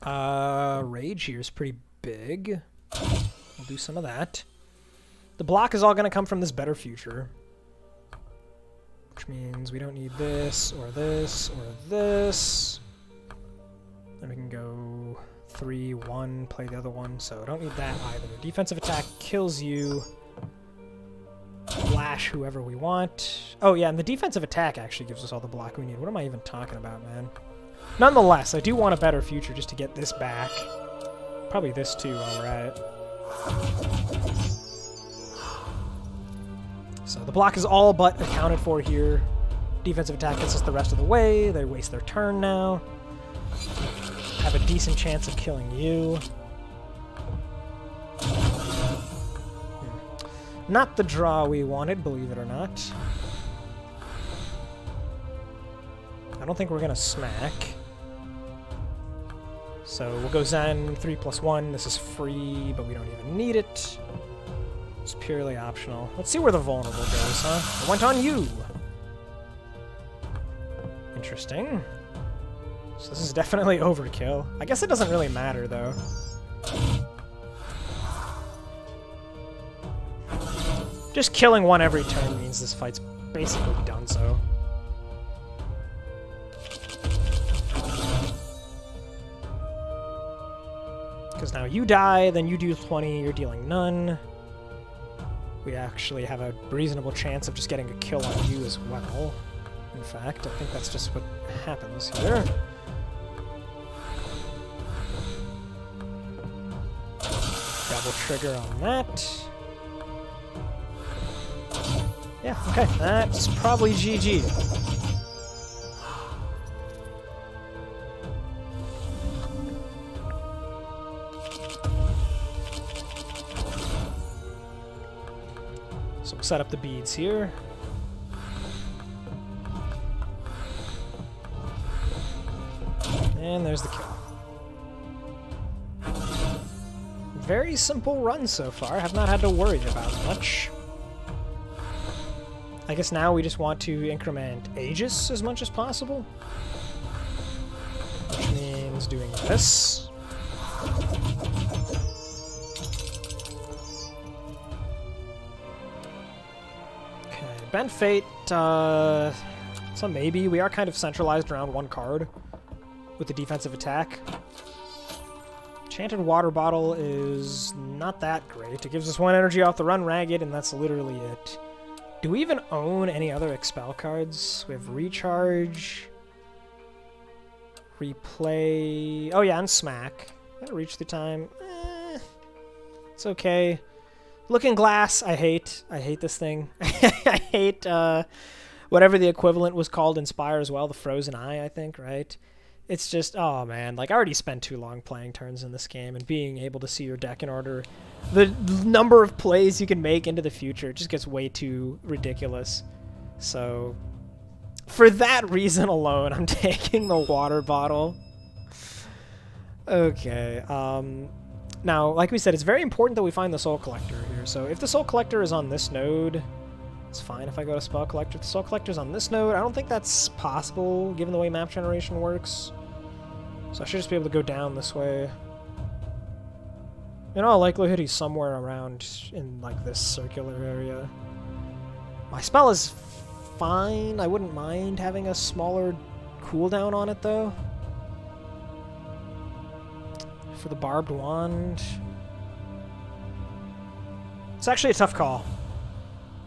Uh, Rage here is pretty big. We'll do some of that. The block is all going to come from this better future. Which means we don't need this, or this, or this. Then we can go 3, 1, play the other one, so don't need that either. Defensive attack kills you. Flash whoever we want. Oh yeah, and the defensive attack actually gives us all the block we need. What am I even talking about, man? Nonetheless, I do want a better future just to get this back. Probably this too while we're at it. So the block is all but accounted for here. Defensive attack gets us the rest of the way. They waste their turn now. Have a decent chance of killing you. Hmm. Not the draw we wanted, believe it or not. I don't think we're to smack. So we'll go Zen, 3 plus 1. This is free, but we don't even need it. It's purely optional. Let's see where the vulnerable goes, huh? It went on you! Interesting. So this is definitely [laughs] overkill. I guess it doesn't really matter, though. Just killing one every turn means this fight's basically done so. Because now you die, then you do 20, you're dealing none we actually have a reasonable chance of just getting a kill on you as well. In fact, I think that's just what happens here. Double trigger on that. Yeah, okay, that's probably GG. So set up the beads here. And there's the kill. Very simple run so far. Have not had to worry about much. I guess now we just want to increment Aegis as much as possible. Which means doing this. Bent Fate, uh, so maybe. We are kind of centralized around one card with the defensive attack. Enchanted Water Bottle is not that great. It gives us one energy off the run ragged, and that's literally it. Do we even own any other Expel cards? We have Recharge, Replay... Oh yeah, and Smack. Gotta reach the time. Eh, it's okay. Looking Glass, I hate. I hate this thing. [laughs] I hate uh, whatever the equivalent was called in Spire as well, the Frozen Eye, I think, right? It's just, oh man, like I already spent too long playing turns in this game and being able to see your deck in order, the number of plays you can make into the future just gets way too ridiculous. So, for that reason alone, I'm [laughs] taking the water bottle. Okay, um, now, like we said, it's very important that we find the Soul Collector here. So if the Soul Collector is on this node, it's fine if I go to Spell Collector. The Soul Collector's on this node, I don't think that's possible, given the way map generation works. So I should just be able to go down this way. In all likelihood, he's somewhere around in, like, this circular area. My spell is fine. I wouldn't mind having a smaller cooldown on it, though. for the barbed wand. It's actually a tough call.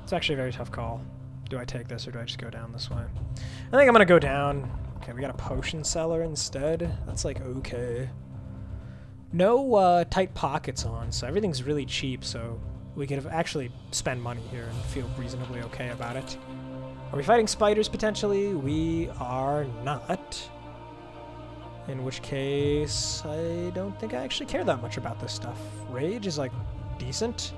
It's actually a very tough call. Do I take this or do I just go down this way? I think I'm gonna go down. Okay, we got a potion seller instead. That's like okay. No uh, tight pockets on, so everything's really cheap, so we could actually spend money here and feel reasonably okay about it. Are we fighting spiders potentially? We are not. In which case, I don't think I actually care that much about this stuff. Rage is like decent.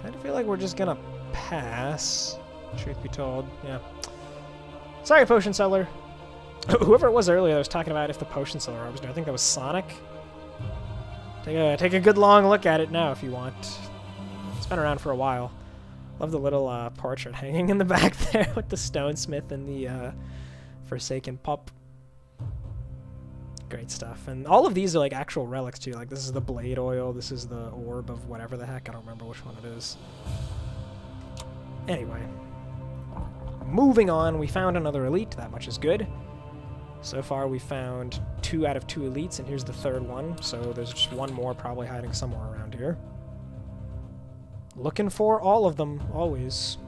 Kind of feel like we're just gonna pass, truth be told. Yeah. Sorry, potion seller. [laughs] Whoever it was earlier that was talking about if the potion seller was new, I think that was Sonic. Take a, take a good long look at it now if you want. It's been around for a while. Love the little uh, portrait [laughs] hanging in the back [laughs] there with the stonesmith and the uh, Forsaken pup. Great stuff. And all of these are like actual relics too. Like this is the blade oil, this is the orb of whatever the heck. I don't remember which one it is. Anyway. Moving on, we found another elite. That much is good. So far we found two out of two elites, and here's the third one, so there's just one more probably hiding somewhere around here. Looking for all of them, always.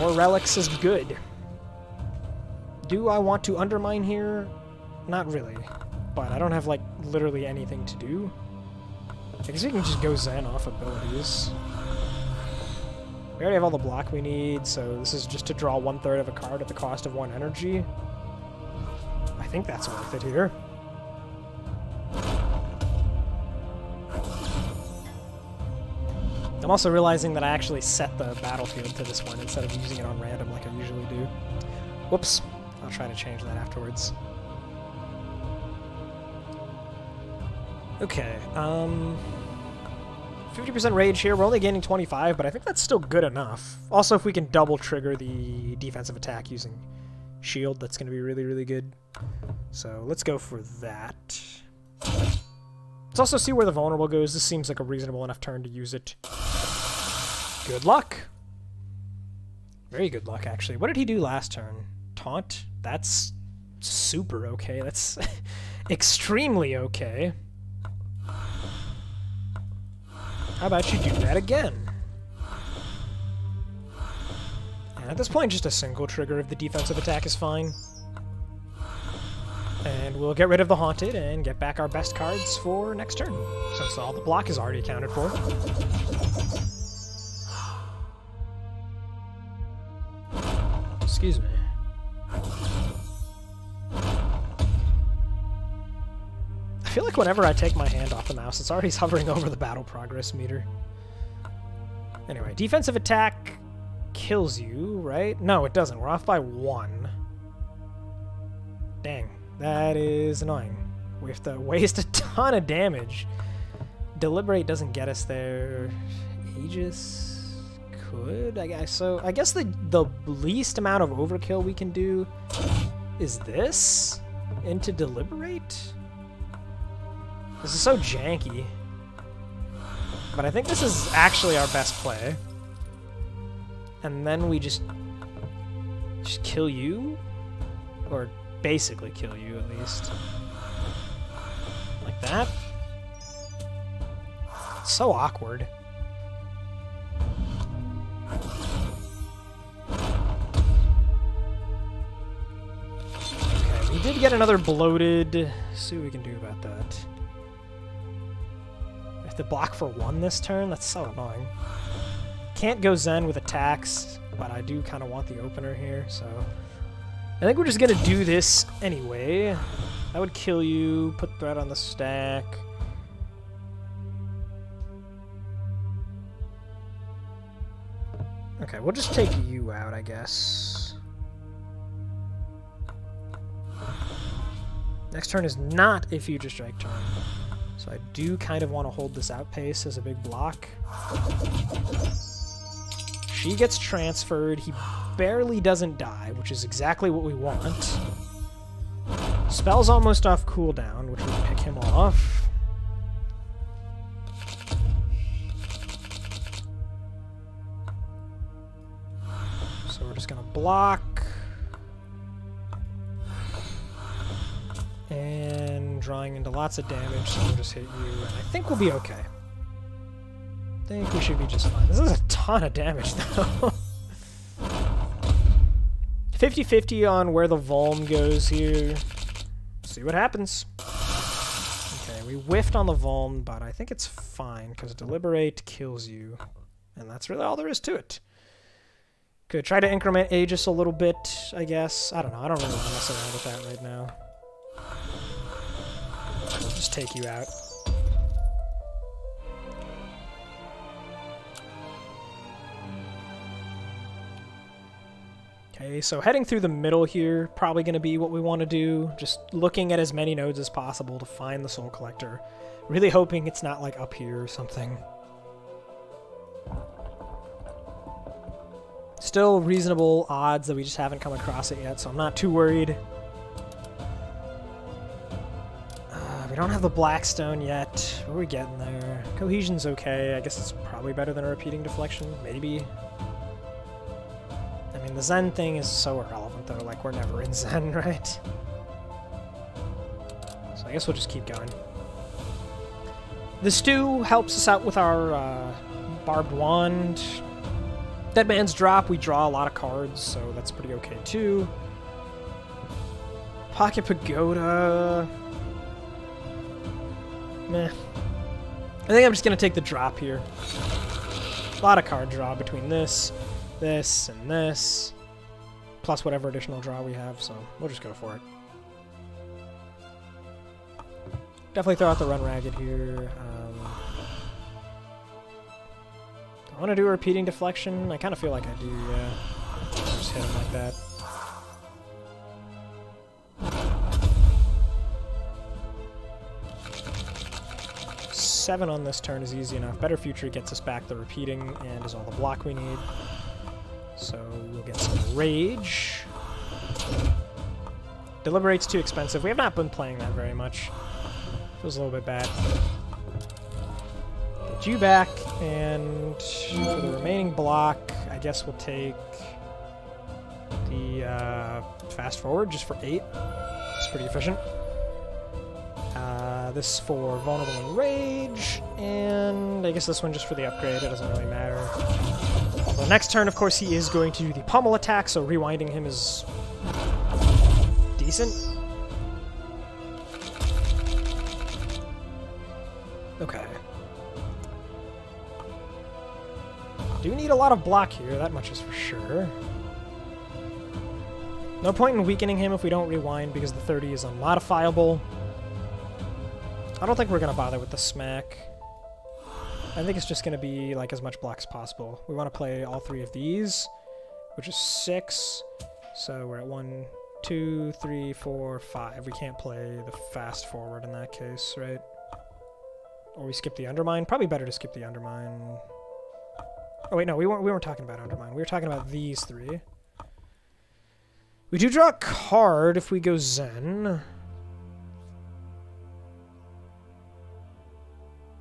More relics is good. Do I want to undermine here? Not really. But I don't have, like, literally anything to do. I guess we can just go Zen off abilities. We already have all the block we need, so this is just to draw one third of a card at the cost of one energy. I think that's worth it here. I'm also realizing that I actually set the battlefield to this one instead of using it on random like I usually do. Whoops. I'll try to change that afterwards. Okay, um... 50% rage here. We're only gaining 25, but I think that's still good enough. Also, if we can double trigger the defensive attack using shield, that's going to be really, really good. So let's go for that. Let's also see where the vulnerable goes. This seems like a reasonable enough turn to use it. Good luck. Very good luck, actually. What did he do last turn? Taunt? That's super okay. That's [laughs] extremely okay. How about you do that again? And at this point, just a single trigger of the defensive attack is fine. And we'll get rid of the Haunted and get back our best cards for next turn, since all the block is already accounted for. Excuse me. Feel like whenever I take my hand off the mouse, it's already [laughs] hovering over the battle progress meter. Anyway, defensive attack kills you, right? No, it doesn't. We're off by one. Dang, that is annoying. We have to [laughs] waste a ton of damage. Deliberate doesn't get us there. Aegis could, I guess. So I guess the the least amount of overkill we can do is this into deliberate. This is so janky. But I think this is actually our best play. And then we just... Just kill you? Or basically kill you, at least. Like that? It's so awkward. Okay, we did get another bloated... Let's see what we can do about that have to block for one this turn? That's so annoying. Can't go Zen with attacks, but I do kind of want the opener here, so... I think we're just gonna do this anyway. That would kill you, put threat on the stack. Okay, we'll just take you out, I guess. Next turn is not a future strike turn. So I do kind of want to hold this outpace as a big block. She gets transferred. He barely doesn't die, which is exactly what we want. Spell's almost off cooldown, which would pick him off. So we're just gonna block. And drawing into lots of damage, so we'll just hit you, and I think we'll be okay. I think we should be just fine. This is a ton of damage, [laughs] though. 50-50 on where the Vulm goes here. See what happens. Okay, we whiffed on the Vulm, but I think it's fine, because Deliberate kills you. And that's really all there is to it. Could try to increment Aegis a little bit, I guess. I don't know. I don't really want to mess around with that right now. Just take you out. Okay, so heading through the middle here, probably going to be what we want to do. Just looking at as many nodes as possible to find the Soul Collector. Really hoping it's not, like, up here or something. Still reasonable odds that we just haven't come across it yet, so I'm not too worried. We don't have the Blackstone yet. What are we getting there? Cohesion's okay. I guess it's probably better than a repeating deflection. Maybe. I mean, the Zen thing is so irrelevant, though. Like, we're never in [laughs] Zen, right? So I guess we'll just keep going. The stew helps us out with our uh, barbed wand. Dead Man's Drop, we draw a lot of cards, so that's pretty okay too. Pocket Pagoda... Meh. I think I'm just going to take the drop here. A lot of card draw between this, this, and this. Plus whatever additional draw we have, so we'll just go for it. Definitely throw out the Run Ragged here. Um, I want to do a repeating deflection. I kind of feel like I do, yeah. Just hit him like that. Seven on this turn is easy enough. Better Future gets us back the repeating and is all the block we need. So we'll get some Rage. Deliberate's too expensive. We have not been playing that very much. Feels a little bit bad Get you back, and for the remaining block, I guess we'll take the uh, fast forward just for 8. It's pretty efficient. This for Vulnerable and Rage, and I guess this one just for the upgrade, it doesn't really matter. The next turn, of course, he is going to do the pummel attack, so rewinding him is decent. Okay. do need a lot of block here, that much is for sure. No point in weakening him if we don't rewind because the 30 is unmodifiable. I don't think we're going to bother with the smack. I think it's just going to be like as much block as possible. We want to play all three of these, which is six. So we're at one, two, three, four, five. We can't play the fast forward in that case, right? Or we skip the undermine. Probably better to skip the undermine. Oh wait, no, we weren't we weren't talking about Undermine. We were talking about these three. We do draw a card if we go Zen.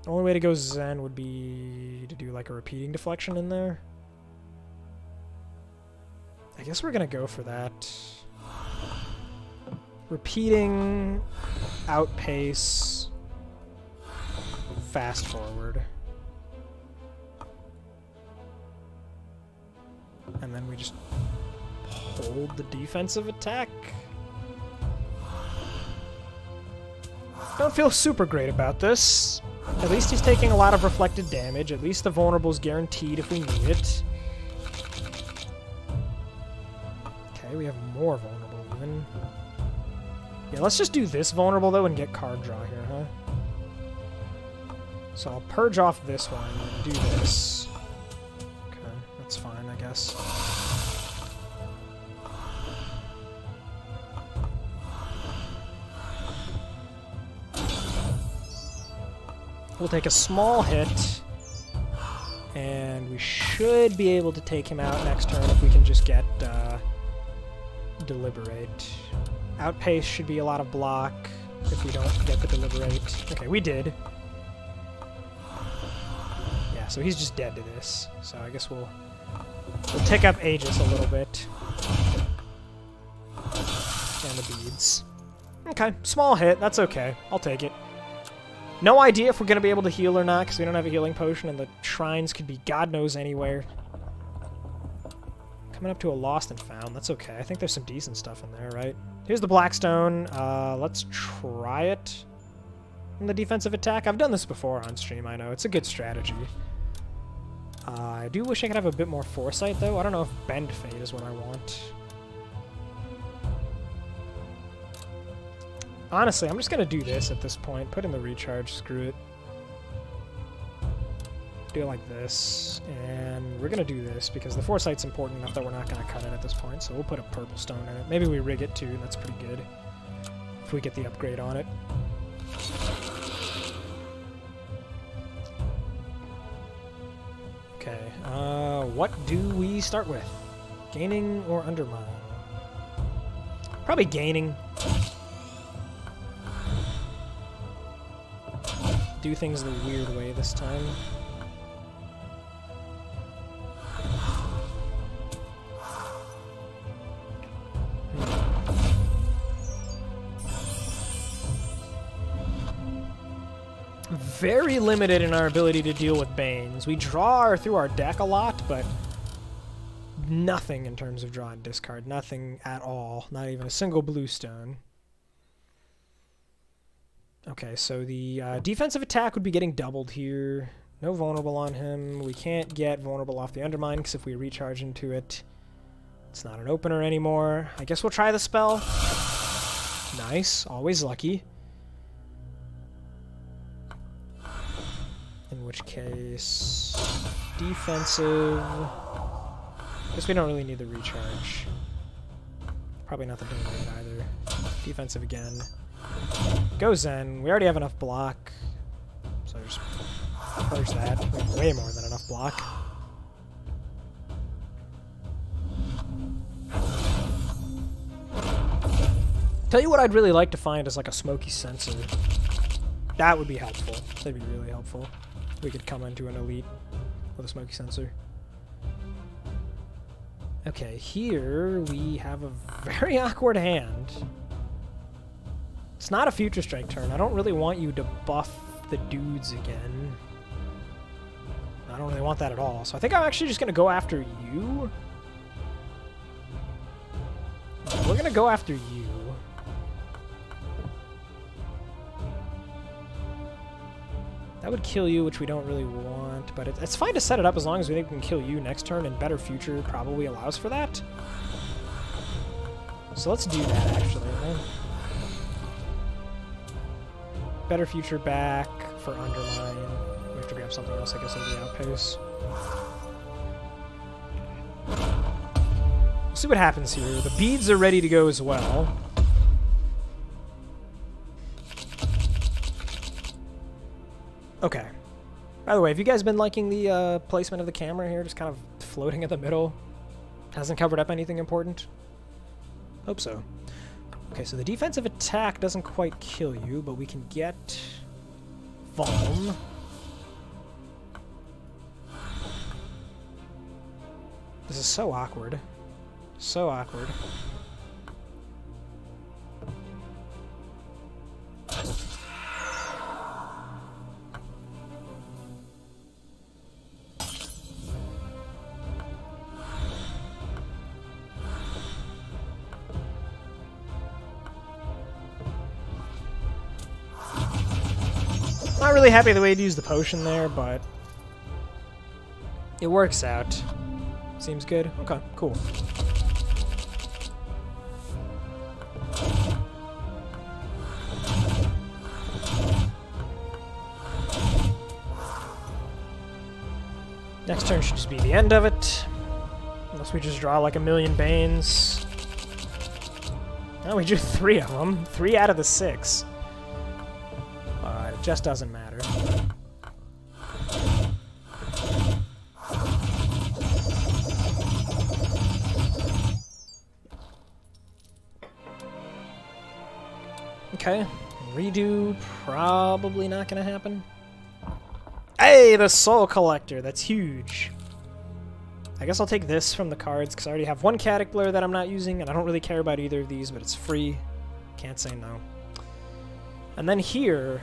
The only way to go Zen would be to do like a repeating deflection in there. I guess we're gonna go for that. Repeating, outpace, fast forward. And then we just hold the defensive attack. Don't feel super great about this. At least he's taking a lot of reflected damage. At least the vulnerable is guaranteed if we need it. Okay, we have more vulnerable even. Yeah, let's just do this vulnerable though and get card draw here, huh? So I'll purge off this one and do this. Okay, that's fine, I guess. We'll take a small hit, and we should be able to take him out next turn if we can just get uh, Deliberate. Outpace should be a lot of block if we don't get the Deliberate. Okay, we did. Yeah, so he's just dead to this. So I guess we'll We'll tick up Aegis a little bit. And the beads. Okay, small hit. That's okay. I'll take it. No idea if we're going to be able to heal or not, because we don't have a healing potion, and the shrines could be God knows anywhere. Coming up to a lost and found. That's okay. I think there's some decent stuff in there, right? Here's the Blackstone. Uh, let's try it in the defensive attack. I've done this before on stream, I know. It's a good strategy. Uh, I do wish I could have a bit more foresight, though. I don't know if Bend Fate is what I want. Honestly, I'm just going to do this at this point. Put in the recharge. Screw it. Do it like this. And we're going to do this because the foresight's important enough that we're not going to cut it at this point. So we'll put a purple stone in it. Maybe we rig it too. That's pretty good. If we get the upgrade on it. Okay, uh, what do we start with? Gaining or undermine? Probably gaining. Do things the weird way this time. very limited in our ability to deal with Banes. We draw through our deck a lot, but nothing in terms of draw and discard. Nothing at all. Not even a single blue stone. Okay, so the uh, defensive attack would be getting doubled here. No vulnerable on him. We can't get vulnerable off the Undermine, because if we recharge into it, it's not an opener anymore. I guess we'll try the spell. Nice. Always lucky. In which case, defensive. I Guess we don't really need the recharge. Probably not the donate either. Defensive again. Goes in. We already have enough block. So just purge that. We have way more than enough block. Tell you what I'd really like to find is like a smoky sensor. That would be helpful. That'd be really helpful we could come into an elite with a smoky sensor. Okay, here we have a [laughs] very awkward hand. It's not a future strike turn. I don't really want you to buff the dudes again. I don't really want that at all. So I think I'm actually just going to go after you. We're going to go after you. That would kill you, which we don't really want, but it's fine to set it up as long as we think we can kill you next turn, and Better Future probably allows for that. So let's do that, actually. Better Future back for Undermine. We have to grab something else, I guess, in the outpost. We'll see what happens here. The beads are ready to go as well. Okay. By the way, have you guys been liking the uh, placement of the camera here? Just kind of floating in the middle. Hasn't covered up anything important? Hope so. Okay, so the defensive attack doesn't quite kill you, but we can get Vuln. This is so awkward. So awkward. Happy the way he used the potion there, but it works out. Seems good. Okay, cool. Next turn should just be the end of it. Unless we just draw like a million Banes. No, we drew [laughs] three of them. Three out of the six. Just doesn't matter. Okay. Redo, probably not to happen. Hey, the Soul Collector. That's huge. I guess I'll take this from the cards because I already have one Caterpillar that I'm not using, and I don't really care about either of these, but it's free. Can't say no. And then here,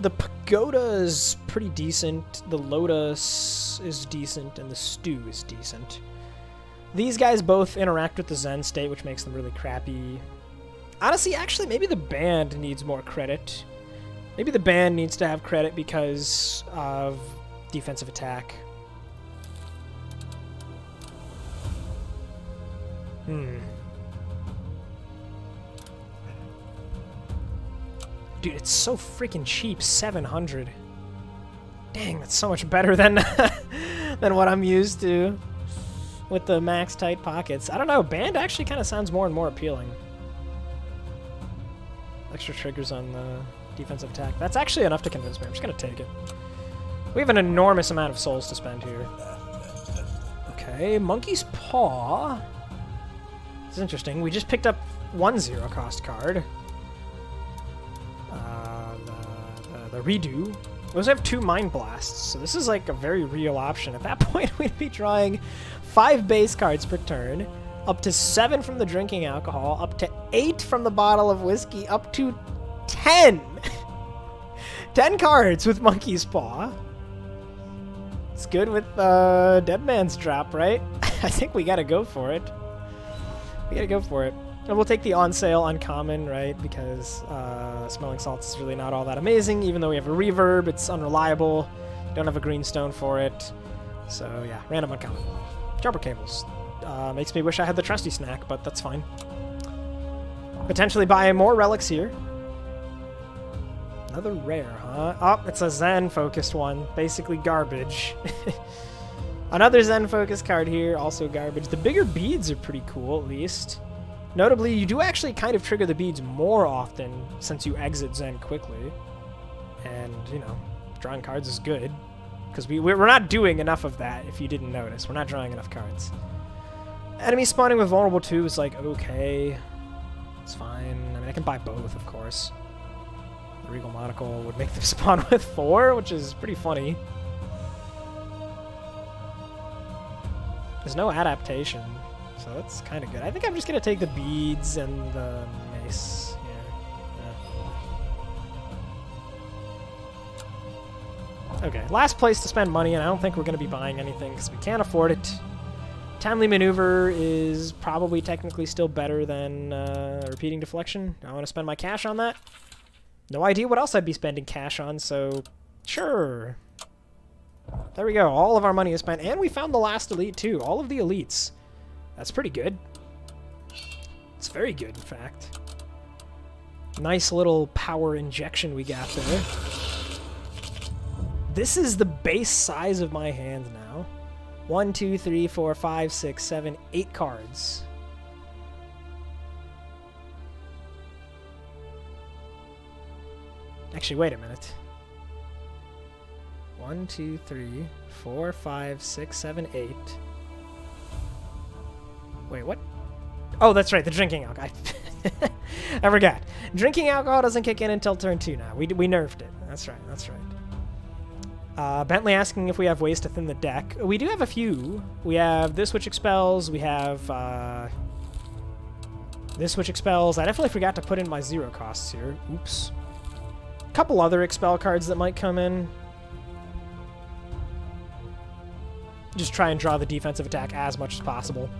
the Pagoda is pretty decent, the Lotus is decent, and the Stew is decent. These guys both interact with the Zen state, which makes them really crappy. Honestly, actually, maybe the band needs more credit. Maybe the band needs to have credit because of defensive attack. Hmm. Dude, it's so freaking cheap, 700. Dang, that's so much better than [laughs] than what I'm used to with the max tight pockets. I don't know, band actually kind of sounds more and more appealing. Extra triggers on the defensive attack. That's actually enough to convince me. I'm just going to take it. We have an enormous amount of souls to spend here. Okay, Monkey's Paw. This is interesting. We just picked up one zero cost card. The, redo. We also have two Mind Blasts, so this is like a very real option. At that [laughs] point, we'd be drawing five base cards per turn, up to seven from the drinking alcohol, up to eight from the bottle of whiskey, up to ten! [laughs] ten cards with Monkey's Paw. It's good with uh, Dead Man's Drop, right? [laughs] I think we gotta go for it. We gotta go for it. And we'll take the on sale uncommon, right? Because uh, smelling salts is really not all that amazing. Even though we have a reverb, it's unreliable. Don't have a green stone for it. So yeah, random uncommon. Jumper cables. Uh, makes me wish I had the trusty snack, but that's fine. Potentially buy more relics here. Another rare, huh? Oh, it's a Zen-focused one. Basically garbage. [laughs] Another Zen-focused card here, also garbage. The bigger beads are pretty cool, at least. Notably, you do actually kind of trigger the beads more often since you exit Zen quickly. And, you know, drawing cards is good. Because we, we're not doing enough of that, if you didn't notice. We're not drawing enough cards. Enemy spawning with Vulnerable 2 is like, okay. It's fine. I mean, I can buy both, of course. The Regal Monocle would make them [laughs] spawn with 4, which is pretty funny. There's no adaptation, so that's kind of good. I think I'm just going to take the beads and the mace. Okay, last place to spend money, and I don't think we're going to be buying anything because we can't afford it. Timely Maneuver is probably technically still better than uh, Repeating Deflection. I want to spend my cash on that. No idea what else I'd be spending cash on, so sure. There we go. All of our money is spent. And we found the last elite, too. All of the elites. That's pretty good. It's very good, in fact. Nice little power injection we got there. This is the base size of my hand now. One, two, three, four, five, six, seven, eight cards. Actually, wait a minute. One, two, three, four, five, six, seven, eight. Wait, what? Oh, that's right, the drinking alcohol. [laughs] I forgot. Drinking alcohol doesn't kick in until turn two now. We, we nerfed it. That's right, that's right. Uh, Bentley asking if we have ways to thin the deck. We do have a few. We have this which expels. We have uh, this which expels. I definitely forgot to put in my zero costs here. Oops. A couple other expel cards that might come in. Just try and draw the defensive attack as much as possible.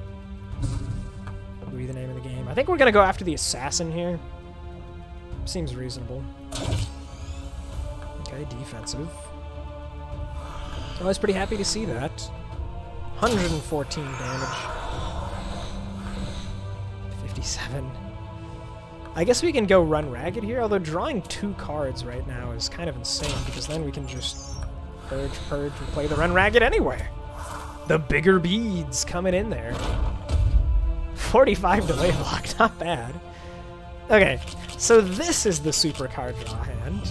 Be the name of the game. I think we're to go after the assassin here. Seems reasonable. Okay, defensive. I was pretty happy to see that. 114 damage. 57. I guess we can go run ragged here, although drawing two cards right now is kind of insane, because then we can just purge, purge, and play the run ragged anywhere. The bigger beads coming in there. 45 delay block, [laughs] not bad. Okay, so this is the super card draw hand.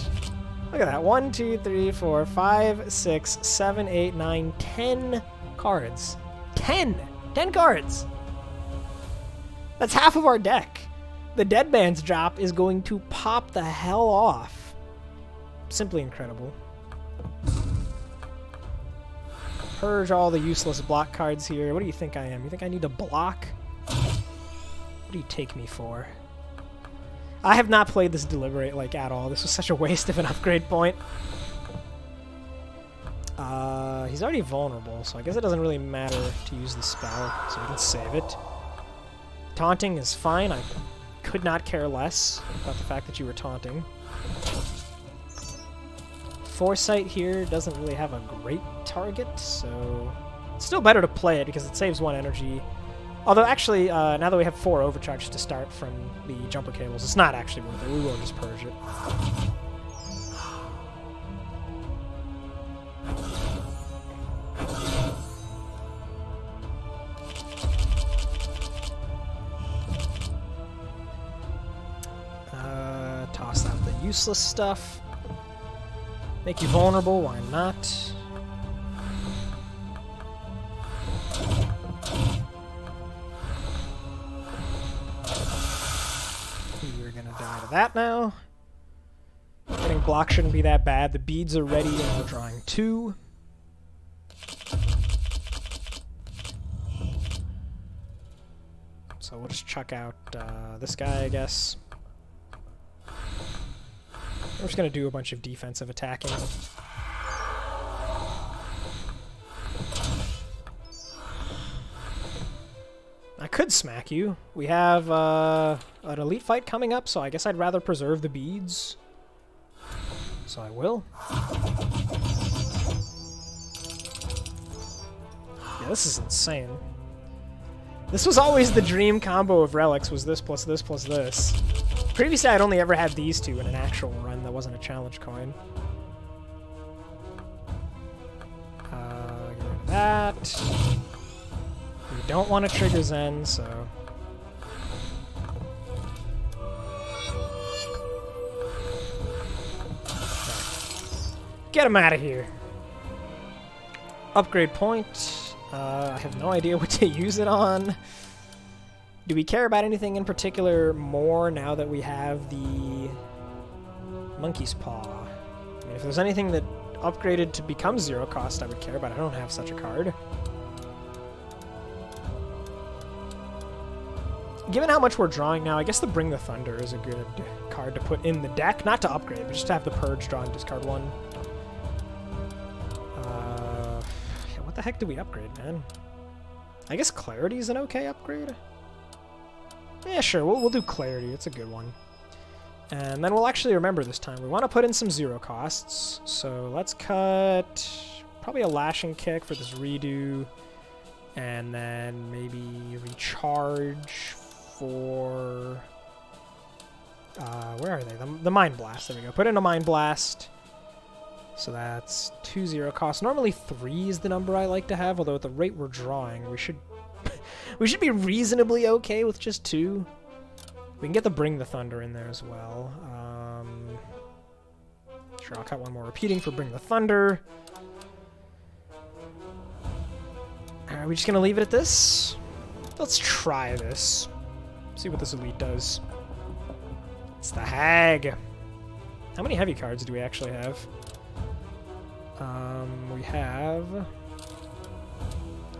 Look at that. One, two, three, four, five, six, seven, eight, nine, ten cards. Ten! Ten cards! That's half of our deck. The Dead Man's drop is going to pop the hell off. Simply incredible. Purge all the useless block cards here. What do you think I am? You think I need to block? What do you take me for? I have not played this Deliberate, like, at all. This was such a waste of an upgrade point. Uh, he's already vulnerable, so I guess it doesn't really matter to use the spell, so we can save it. Taunting is fine. I could not care less about the fact that you were taunting. Foresight here doesn't really have a great target, so it's still better to play it because it saves one energy. Although, actually, uh, now that we have four overcharges to start from the jumper cables, it's not actually worth it. We will just purge it. Uh, toss out the useless stuff. Make you vulnerable, why not? That now. Getting block shouldn't be that bad. The beads are ready and we're drawing two. So we'll just chuck out uh, this guy, I guess. We're just going to do a bunch of defensive attacking. I could smack you. We have uh, an elite fight coming up, so I guess I'd rather preserve the beads. So I will. Yeah, this is insane. This was always the dream combo of relics, was this plus this plus this. Previously, I'd only ever had these two in an actual run that wasn't a challenge coin. Uh, that. We don't want to trigger Zen, so... Get him out of here. Upgrade point. Uh, I have no idea [laughs] what to use it on. Do we care about anything in particular more now that we have the Monkey's Paw? I mean, if there's anything that upgraded to become zero cost, I would care, but I don't have such a card. Given how much we're drawing now, I guess the Bring the Thunder is a good card to put in the deck. Not to upgrade, but just to have the Purge draw and discard one. Uh, what the heck do we upgrade, man? I guess Clarity is an okay upgrade. Yeah, sure, we'll, we'll do Clarity. It's a good one. And then we'll actually remember this time. We want to put in some zero costs. So let's cut probably a Lashing Kick for this redo. And then maybe recharge for... Uh, where are they? The, the Mind Blast. There we go. Put in a Mind Blast. So that's two zero costs. Normally three is the number I like to have, although at the rate we're drawing, we should [laughs] we should be reasonably okay with just two. We can get the Bring the Thunder in there as well. Um, sure, I'll cut one more repeating for Bring the Thunder. Are we just going to leave it at this? Let's try this. See what this elite does. It's the Hag. How many heavy cards do we actually have? Um, we have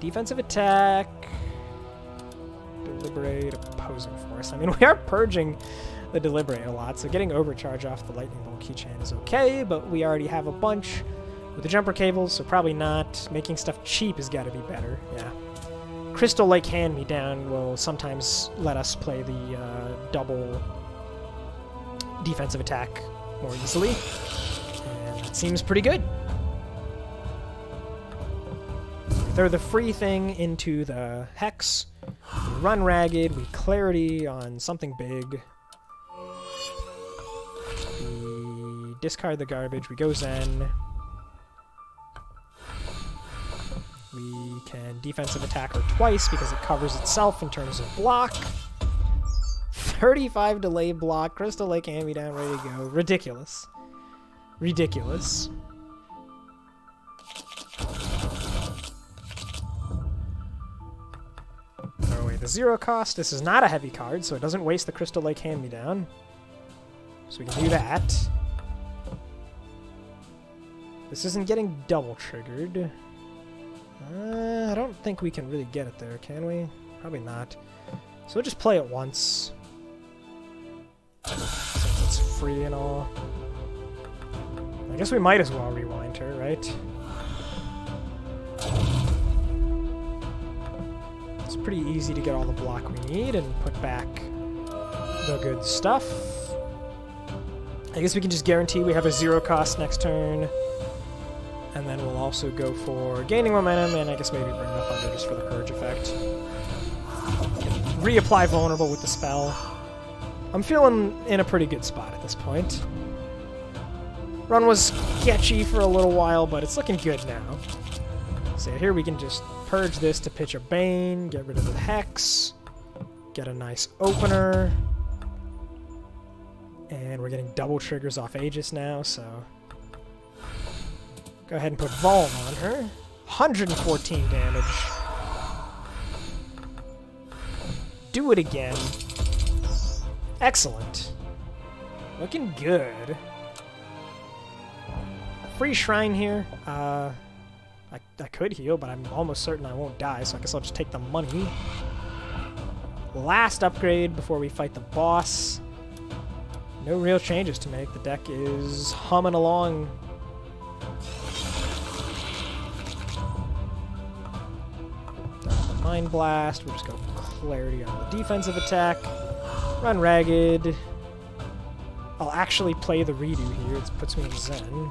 defensive attack, deliberate, opposing force. I mean, [laughs] we are purging the deliberate a lot, so getting overcharge off the lightning bolt keychain is okay, but we already have a bunch with the jumper cables, so probably not. Making stuff cheap has got to be better, yeah. Crystal Lake Hand Me Down will sometimes let us play the uh, double defensive attack more easily, and seems pretty good. Throw the free thing into the Hex, we run Ragged, we Clarity on something big, we discard the garbage, we go Zen, we can defensive attack her twice because it covers itself in terms of block. 35 delay block, Crystal Lake hand me down, ready to go. Ridiculous. Ridiculous. Throw away the zero cost. This is not a heavy card, so it doesn't waste the Crystal Lake hand me down. So we can do that. This isn't getting double triggered. Uh, I don't think we can really get it there, can we? Probably not. So we'll just play it once. Since it's free and all. I guess we might as well rewind her, right? It's pretty easy to get all the block we need and put back the good stuff. I guess we can just guarantee we have a zero cost next turn. And then we'll also go for gaining momentum, and I guess maybe bring the Thunder just for the Purge effect. Reapply Vulnerable with the spell. I'm feeling in a pretty good spot at this point. Run was sketchy for a little while, but it's looking good now. So here we can just purge this to pitch a Bane, get rid of the Hex, get a nice opener. And we're getting double triggers off Aegis now, so... Go ahead and put Vuln on her. 114 damage. Do it again. Excellent. Looking good. Free shrine here. Uh, I, I could heal, but I'm almost certain I won't die, so I guess I'll just take the money. Last upgrade before we fight the boss. No real changes to make. The deck is humming along. Mind Blast. We'll just go Clarity on the defensive attack. Run Ragged. I'll actually play the redo here. It puts me in Zen.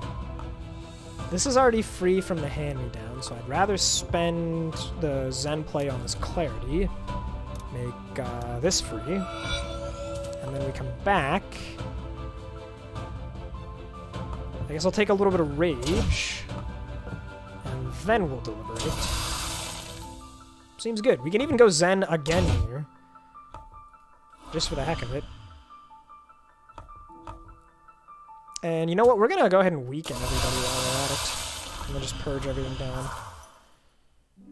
This is already free from the hand-me-down, so I'd rather spend the Zen play on this Clarity. Make uh, this free. And then we come back. I guess I'll take a little bit of Rage. And then we'll deliberate. Seems good. We can even go Zen again here. Just for the heck of it. And you know what? We're going to go ahead and weaken everybody while we're at it. And then just purge everything down.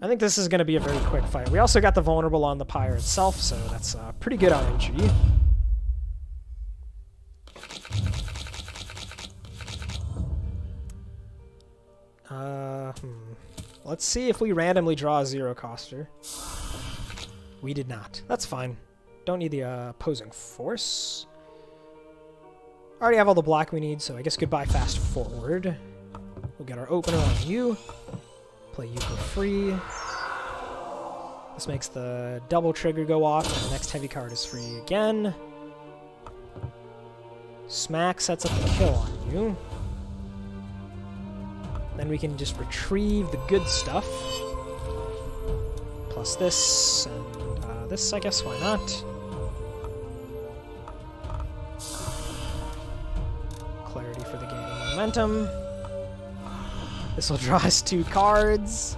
I think this is going to be a very quick fight. We also got the vulnerable on the pyre itself, so that's uh, pretty good RNG. Uh, hmm. Let's see if we randomly draw a zero coster. We did not. That's fine. Don't need the uh, opposing force. Already have all the black we need, so I guess goodbye fast forward. We'll get our opener on you. Play you for free. This makes the double trigger go off, and the next heavy card is free again. Smack sets up the kill on you. Then we can just retrieve the good stuff. Plus this, and uh, this, I guess, why not? Clarity for the gaining momentum. This will draw us two cards.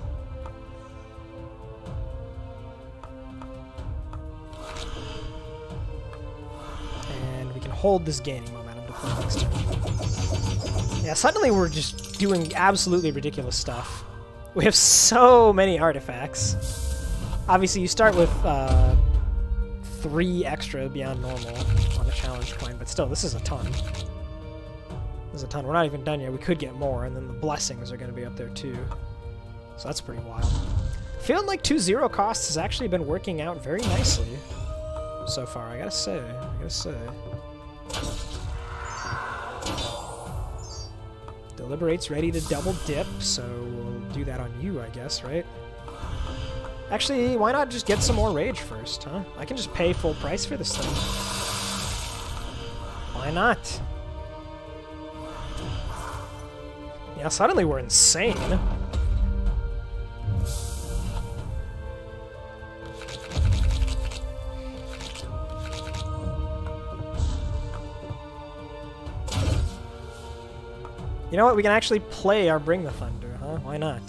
And we can hold this gaining momentum to play next turn. Yeah, suddenly we're just doing absolutely ridiculous stuff. We have so many artifacts. Obviously, you start with uh, three extra beyond normal on a challenge coin, but still, this is a ton. This is a ton. We're not even done yet. We could get more, and then the blessings are going to be up there too. So that's pretty wild. Feeling like two zero costs has actually been working out very nicely so far, I gotta say. I gotta say. Deliberate's ready to double dip, so we'll do that on you, I guess, right? Actually, why not just get some more rage first, huh? I can just pay full price for this thing. Why not? Yeah, suddenly we're insane. You know what? We can actually play our Bring the Thunder, huh? Why not?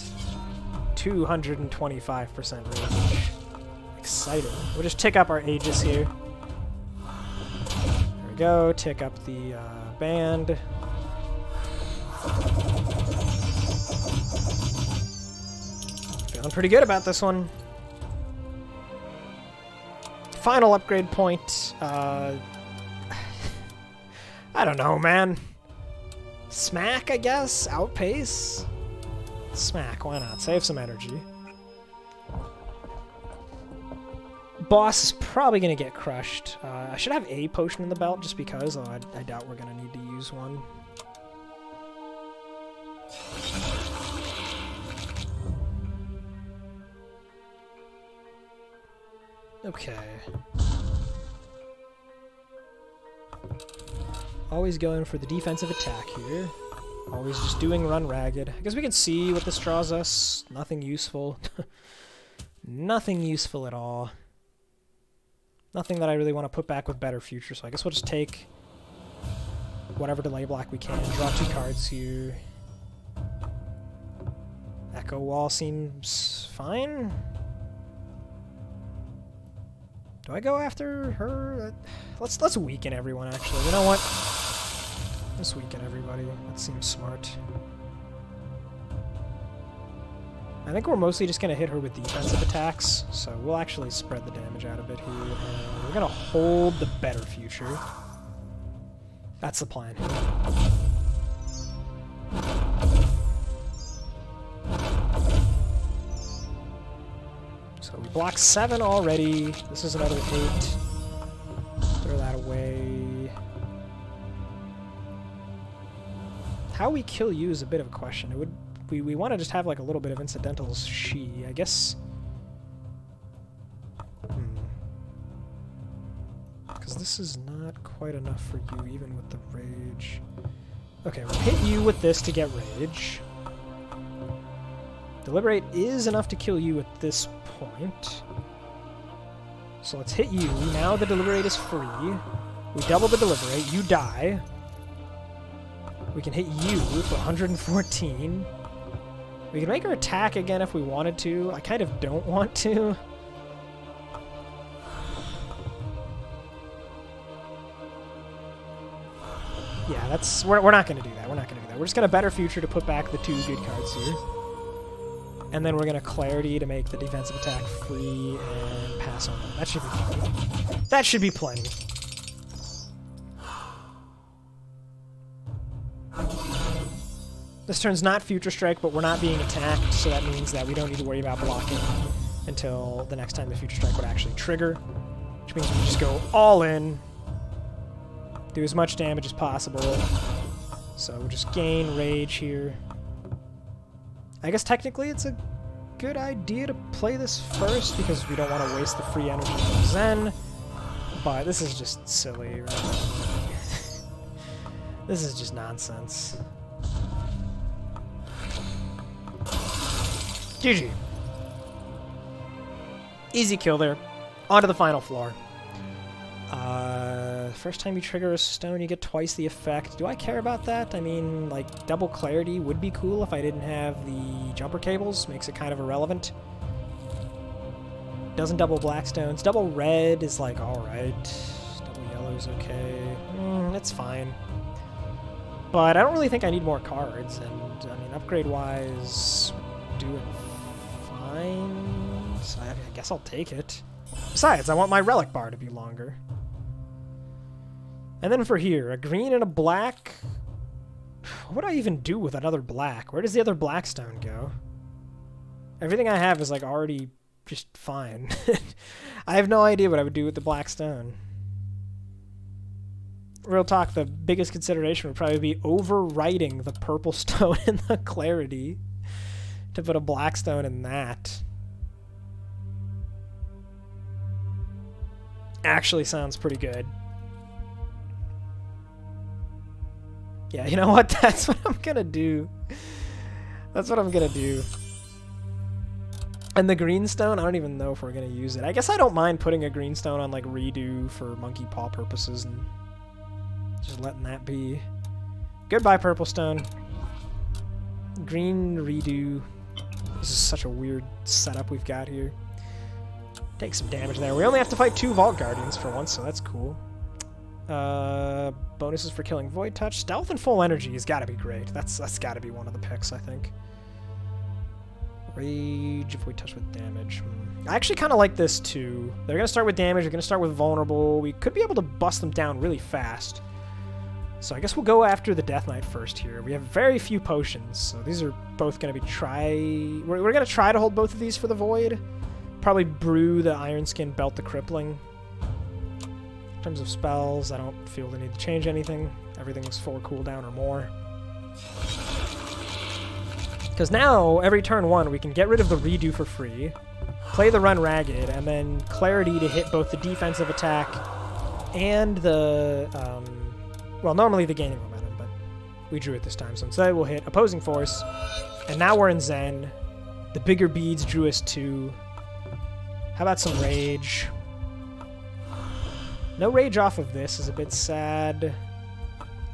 225% rage. Exciting. We'll just tick up our Aegis here. There we go. Tick up the uh, band. Feeling pretty good about this one. Final upgrade point. Uh, [sighs] I don't know, man. Smack, I guess? Outpace? Smack, why not? Save some energy. Boss is probably going to get crushed. Uh, I should have a potion in the belt just because, I, I doubt we're going to need to use one. Okay. Always going for the defensive attack here. Always just doing run ragged. I guess we can see what this draws us. Nothing useful. [laughs] Nothing useful at all. Nothing that I really want to put back with better future, so I guess we'll just take whatever delay block we can. Draw two cards here. Echo Wall seems fine. Do I go after her? Let's let's weaken everyone actually. You know what? Let's weaken everybody. That seems smart. I think we're mostly just going to hit her with defensive attacks, so we'll actually spread the damage out a bit here. And we're going to hold the better future. That's the plan. So we blocked seven already. This is another eight. Throw that away. How we kill you is a bit of a question. It would we, we want to just have like a little bit of incidentals she. I guess... Because hmm. this is not quite enough for you, even with the rage. Okay, we'll hit you with this to get rage. Deliberate is enough to kill you at this point. So let's hit you. Now the Deliberate is free. We double the Deliberate. You die. We can hit you for 114. We can make her attack again if we wanted to. I kind of don't [laughs] want to. Yeah, that's we're, we're not going to do that. We're not going to do that. We're just going to better future to put back the two good cards here. And then we're going to clarity to make the defensive attack free and pass on that. That should be plenty. That should be plenty. This turn's not Future Strike, but we're not being attacked, so that means that we don't need to worry about blocking until the next time the Future Strike would actually trigger, which means we just go all in, do as much damage as possible. So we'll just gain Rage here. I guess technically it's a good idea to play this first because we don't want to waste the free energy from Zen, but this is just silly, right? This is just nonsense. GG. Easy kill there. On to the final floor. Uh, first time you trigger a stone, you get twice the effect. Do I care about that? I mean, like, double clarity would be cool if I didn't have the jumper cables. Makes it kind of irrelevant. Doesn't double black stones. Double red is like, alright. Double yellow is okay. Mm, it's fine. But I don't really think I need more cards, and, I mean, upgrade-wise, do it fine. So I, I guess I'll take it. Besides, I want my relic bar to be longer. And then for here, a green and a black. What would I even do with another black? Where does the other black stone go? Everything I have is like already just fine. [laughs] I have no idea what I would do with the black stone. Real talk, the biggest consideration would probably be overwriting the purple [laughs] stone in the clarity to put a black stone in that. Actually sounds pretty good. Yeah, you know what? [laughs] That's what I'm gonna do. That's what I'm gonna do. And the greenstone, I don't even know if we're gonna use it. I guess I don't mind putting a greenstone on like redo for monkey paw purposes and just letting that be. Goodbye, purple stone. Green redo. This is such a weird setup we've got here. Take some damage there. We only have to fight two Vault Guardians for once, so that's cool. Uh, bonuses for killing Void Touch. Stealth and Full Energy has got to be great. That's That's got to be one of the picks, I think. Rage, Void Touch with damage. Hmm. I actually kind of like this, too. They're going to start with damage. They're going to start with Vulnerable. We could be able to bust them down really fast. So I guess we'll go after the Death Knight first here. We have very few potions, so these are both going to be try... We're, we're going to try to hold both of these for the Void, Probably brew the Iron Skin, belt the Crippling. In terms of spells, I don't feel the need to change anything. Everything's four cooldown or more. Because now, every turn one, we can get rid of the redo for free, play the run ragged, and then clarity to hit both the defensive attack and the, um, well, normally the gaining momentum, but we drew it this time, so instead we'll hit opposing force, and now we're in Zen. The bigger beads drew us to. How about some rage? No rage off of this is a bit sad.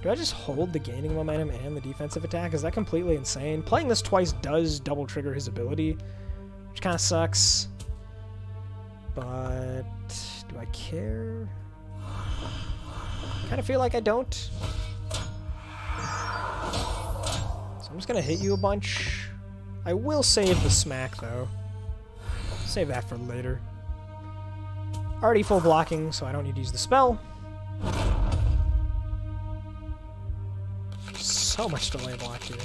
Do I just hold the gaining momentum and the defensive attack? Is that completely insane? Playing this twice does double trigger his ability, which kind of sucks. But do I care? Kind of feel like I don't. So I'm just gonna hit you a bunch. I will save the smack though. Save that for later. Already full blocking, so I don't need to use the spell. So much delay block here.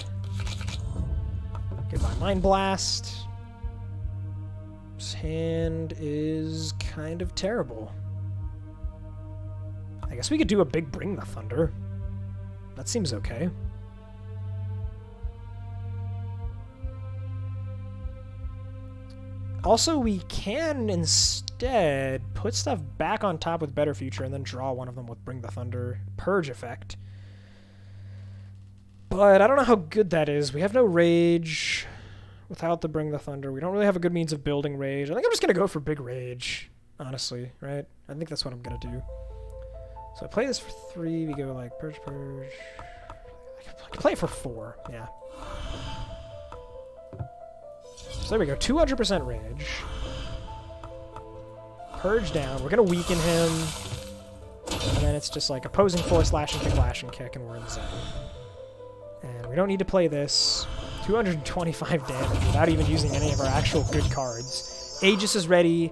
Goodbye Mind Blast. This hand is kind of terrible. I guess we could do a big Bring the Thunder. That seems okay. Also, we can instead put stuff back on top with Better Future and then draw one of them with Bring the Thunder Purge effect. But I don't know how good that is. We have no Rage without the Bring the Thunder. We don't really have a good means of building Rage. I think I'm just going to go for Big Rage, honestly, right? I think that's what I'm going to do. So I play this for three. We go like Purge, Purge. I can play it for four, yeah. So there we go, 200% Rage. Purge down. We're going to weaken him. And then it's just like opposing force, slash and kick, lashing kick, and we're in the zone. And we don't need to play this. 225 damage without even using any of our actual good cards. Aegis is ready.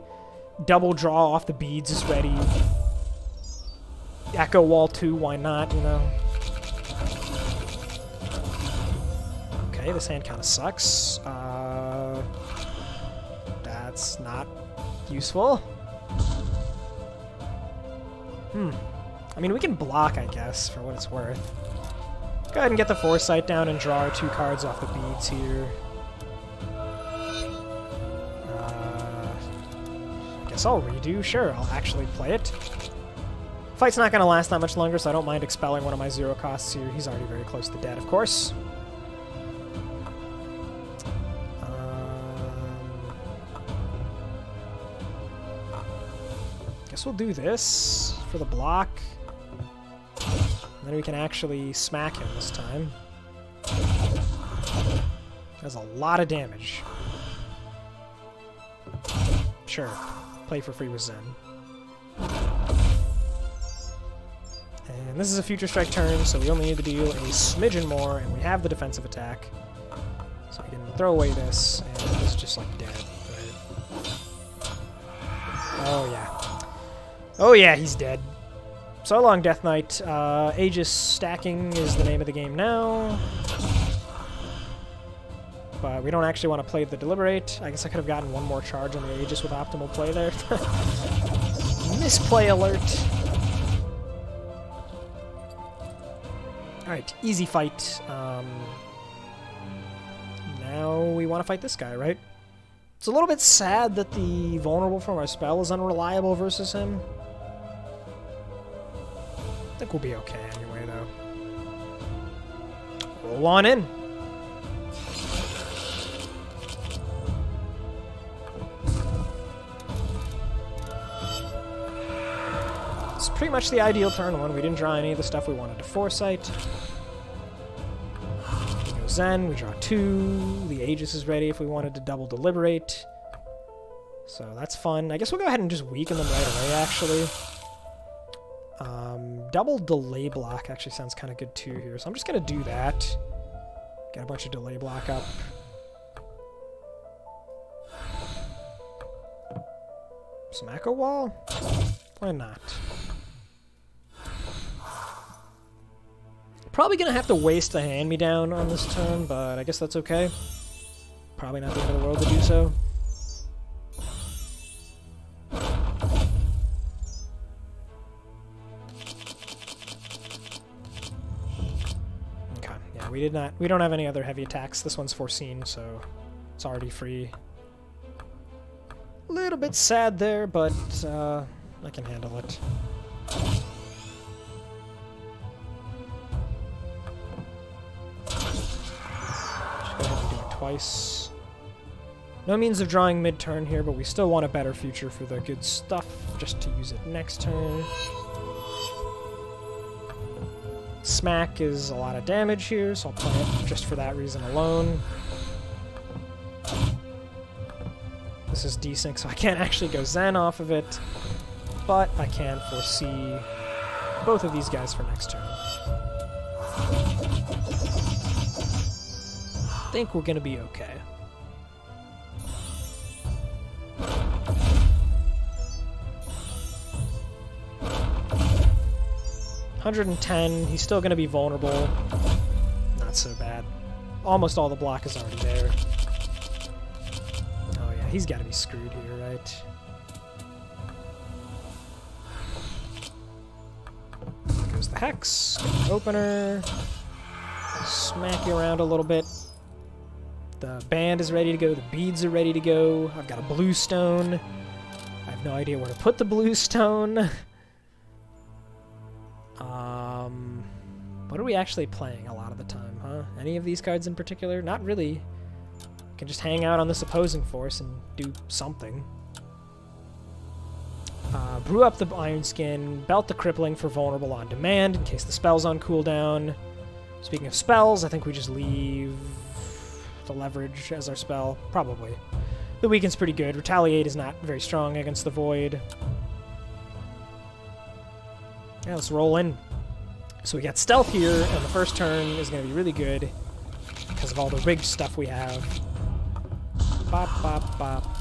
Double draw off the beads is ready. Echo Wall 2, why not, you know? Okay, this hand kind of sucks. Uh, that's not useful. Hmm. I mean, we can block, I guess, for what it's worth. Go ahead and get the Foresight down and draw our two cards off the beads here. Uh, I guess I'll redo. Sure, I'll actually play it. Fight's not going to last that much longer, so I don't mind expelling one of my zero costs here. He's already very close to dead, of course. Um, guess we'll do this for the block. And then we can actually smack him this time. Does a lot of damage. Sure. Play for free with Zen. And this is a Future Strike turn, so we only need to deal a smidgen more, and we have the defensive attack. So we can throw away this, and he's just like dead. Right? Oh yeah. Oh yeah, he's dead. So long, Death Knight. Uh, Aegis stacking is the name of the game now. But we don't actually want to play the Deliberate. I guess I could have gotten one more charge on the Aegis with optimal play there. [laughs] Misplay alert. Alright, easy fight. Um, now we want to fight this guy, right? It's a little bit sad that the vulnerable from our spell is unreliable versus him. I think we'll be okay anyway, though. Roll on in. It's pretty much the ideal turn one. We didn't draw any of the stuff we wanted to foresight. Zen, we draw two. The Aegis is ready if we wanted to double deliberate. So that's fun. I guess we'll go ahead and just weaken them right away, actually. Um, double delay block actually sounds kind of good too here. So I'm just going to do that. Get a bunch of delay block up. Some Echo Wall? Why not? Probably gonna have to waste a hand-me-down on this turn, but I guess that's okay. Probably not the end of the world to do so. Okay, yeah, we did not- we don't have any other heavy attacks. This one's foreseen, so it's already free. A little bit sad there, but uh, I can handle it. Twice. No means of drawing mid-turn here, but we still want a better future for the good stuff, just to use it next turn. Smack is a lot of damage here, so I'll play it just for that reason alone. This is desync, so I can't actually go Zen off of it, but I can foresee both of these guys for next turn. Think we're gonna be okay. 110, he's still going to be vulnerable. Not so bad. Almost all the block is already there. Oh yeah, he's got to be screwed here, right? Goes the Hex, opener, smack you around a little bit. The band is ready to go, the beads are ready to go. I've got a blue stone. I have no idea where to put the blue stone. [laughs] Um, what are we actually playing a lot of the time, huh? Any of these cards in particular? Not really. You can just hang out on this opposing force and do something. Uh, brew up the Iron Skin, belt the Crippling for vulnerable on demand in case the spell's on cooldown. Speaking of spells, I think we just leave the Leverage as our spell. Probably. The Weaken's pretty good. Retaliate is not very strong against the Void. Yeah, let's roll in. So we got Stealth here, and the first turn is going to be really good because of all the rigged stuff we have. Bop, bop, bop.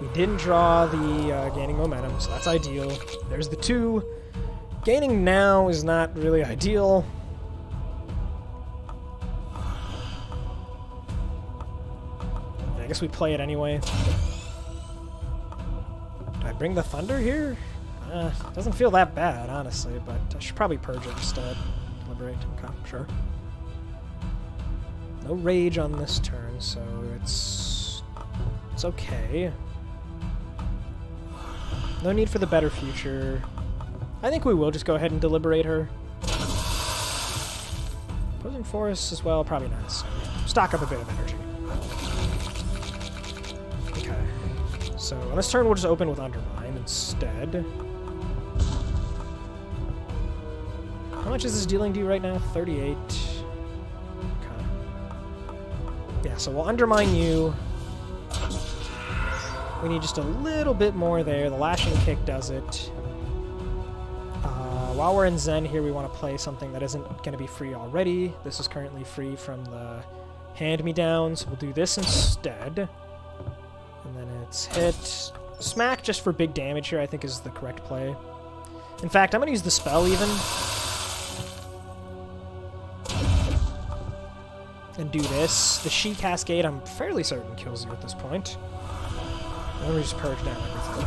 We didn't draw the uh, gaining momentum, so that's ideal. There's the two. Gaining now is not really ideal. I guess we play it anyway. Do I bring the Thunder here? Uh, doesn't feel that bad, honestly, but I should probably purge it instead. Liberate, okay, sure. No rage on this turn, so it's... it's okay. No need for the better future. I think we will just go ahead and deliberate her. Opposing force as well, probably not necessary. Stock up a bit of energy. So on this turn, we'll just open with Undermine instead. How much is this dealing do right now? 38. Okay. Yeah, so we'll undermine you. We need just a little bit more there. The lashing kick does it. Uh, while we're in Zen here, we want to play something that isn't going to be free already. This is currently free from the hand-me-downs. we'll do this instead. It's hit. Smack just for big damage here, I think is the correct play. In fact, I'm going to use the spell even. and do this. The She Cascade, I'm fairly certain kills you at this point. Let me just purge down everything.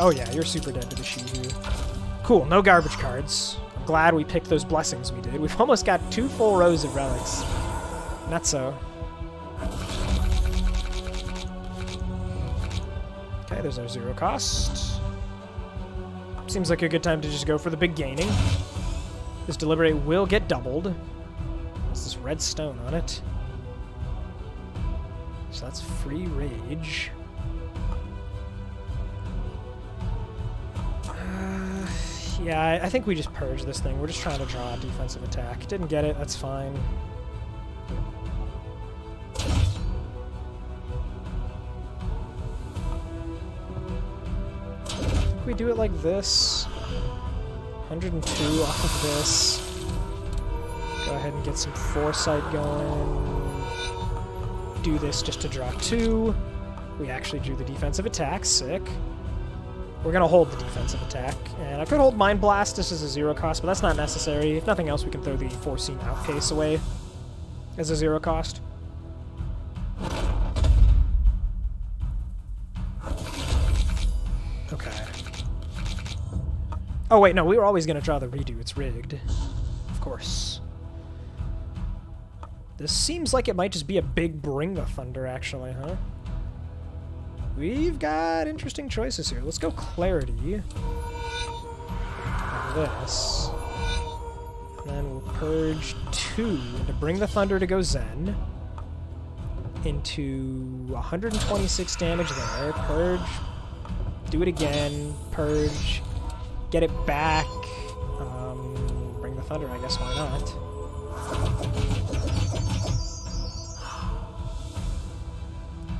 Oh yeah, you're super dead to the Shihu. Cool, no garbage cards. I'm glad we picked those blessings we did. We've [laughs] almost got two full rows of relics. Not so. Okay, there's our zero cost. Seems like a good time to just go for the big gaining. This Deliberate will get doubled. There's this red stone on it. So that's free rage. Uh, yeah, I think we just purge this thing. We're just trying to draw a defensive attack. Didn't get it, that's fine. We do it like this. 102 off of this. Go ahead and get some foresight going. Do this just to draw two. We actually drew the defensive attack. Sick. We're going to hold the defensive attack. And I could hold Mind Blast. This is a zero cost, but that's not necessary. If nothing else, we can throw the foreseen outcase away as a zero cost. Oh wait, no, we were always gonna draw the redo. It's rigged. Of course. This seems like it might just be a big Bring the Thunder, actually, huh? We've got interesting choices here. Let's go Clarity. This. And then we'll Purge 2 to bring the Thunder to go Zen. Into 126 damage there. Purge. Do it again. Purge. Get it back. Um, bring the Thunder, I guess, why not?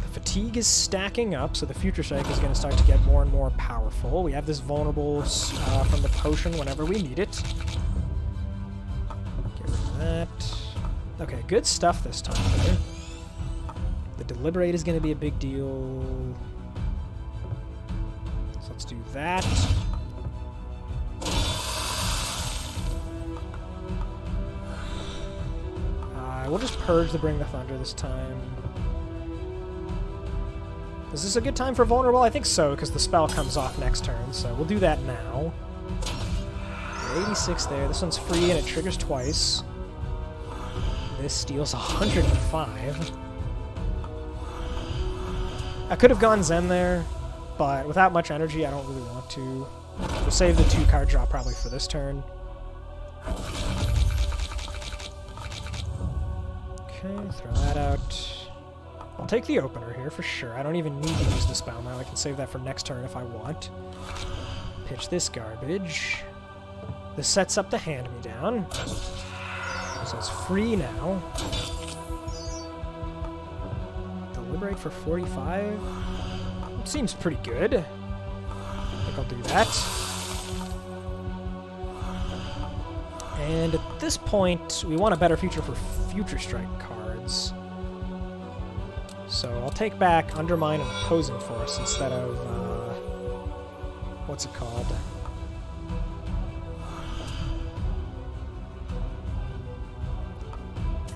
The fatigue is stacking up, so the Future Strike is going to start to get more and more powerful. We have this vulnerable uh, from the potion whenever we need it. Get rid of that. Okay, good stuff this time. The Deliberate is going to be a big deal. So let's do that. Uh, we'll just Purge the Bring the Thunder this time. Is this a good time for Vulnerable? I think so, because the spell comes off next turn, so we'll do that now. 86 there. This one's free and it triggers twice. This steals 105. I could have gone Zen there, but without much energy, I don't really want to. We'll save the two card draw probably for this turn. Okay, throw that out. I'll take the opener here for sure. I don't even need to use the spell now. I can save that for next turn if I want. Pitch this garbage. This sets up the hand-me-down. So it's free now. Deliberate for 45? It seems pretty good. I think I'll do that. And at this point, we want a better future for Future Strike cards. So I'll take back Undermine and Opposing Force instead of, uh, what's it called?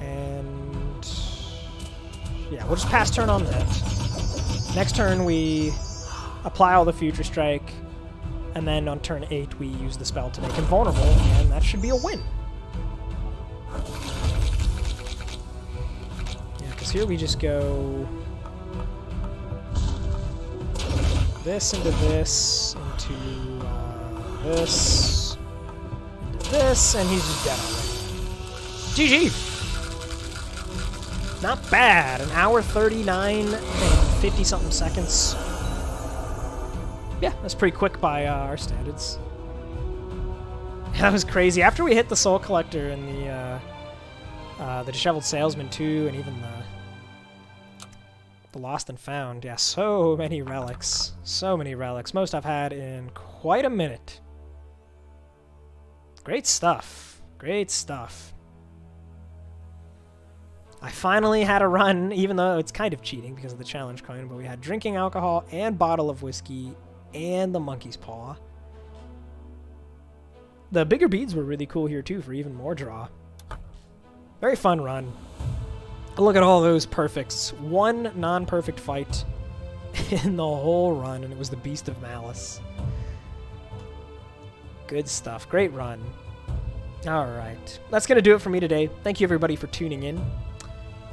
And, yeah, we'll just pass turn on that. Next turn we apply all the Future Strike, and then on turn 8 we use the spell to make him vulnerable, and that should be a win. Yeah, because here we just go this into this, into uh, this, into this, and he's just dead already. GG! Not bad. An hour 39 and 50-something seconds. Yeah, that's pretty quick by uh, our standards. [laughs] That was crazy. After we hit the Soul Collector and the uh, uh, the Disheveled Salesman too, and even the the Lost and Found. Yeah, so many relics. So many relics. Most I've had in quite a minute. Great stuff. Great stuff. I finally had a run, even though it's kind of cheating because of the challenge coin, but we had drinking alcohol and bottle of whiskey and the monkey's paw. The bigger beads were really cool here too for even more draw. Very fun run. Look at all those perfects. One non-perfect fight [laughs] in the whole run, and it was the Beast of Malice. Good stuff. Great run. All right. That's going to do it for me today. Thank you, everybody, for tuning in.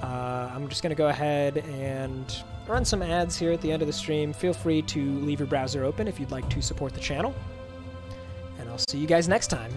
Uh, I'm just going to go ahead and run some ads here at the end of the stream. Feel free to leave your browser open if you'd like to support the channel. And I'll see you guys next time.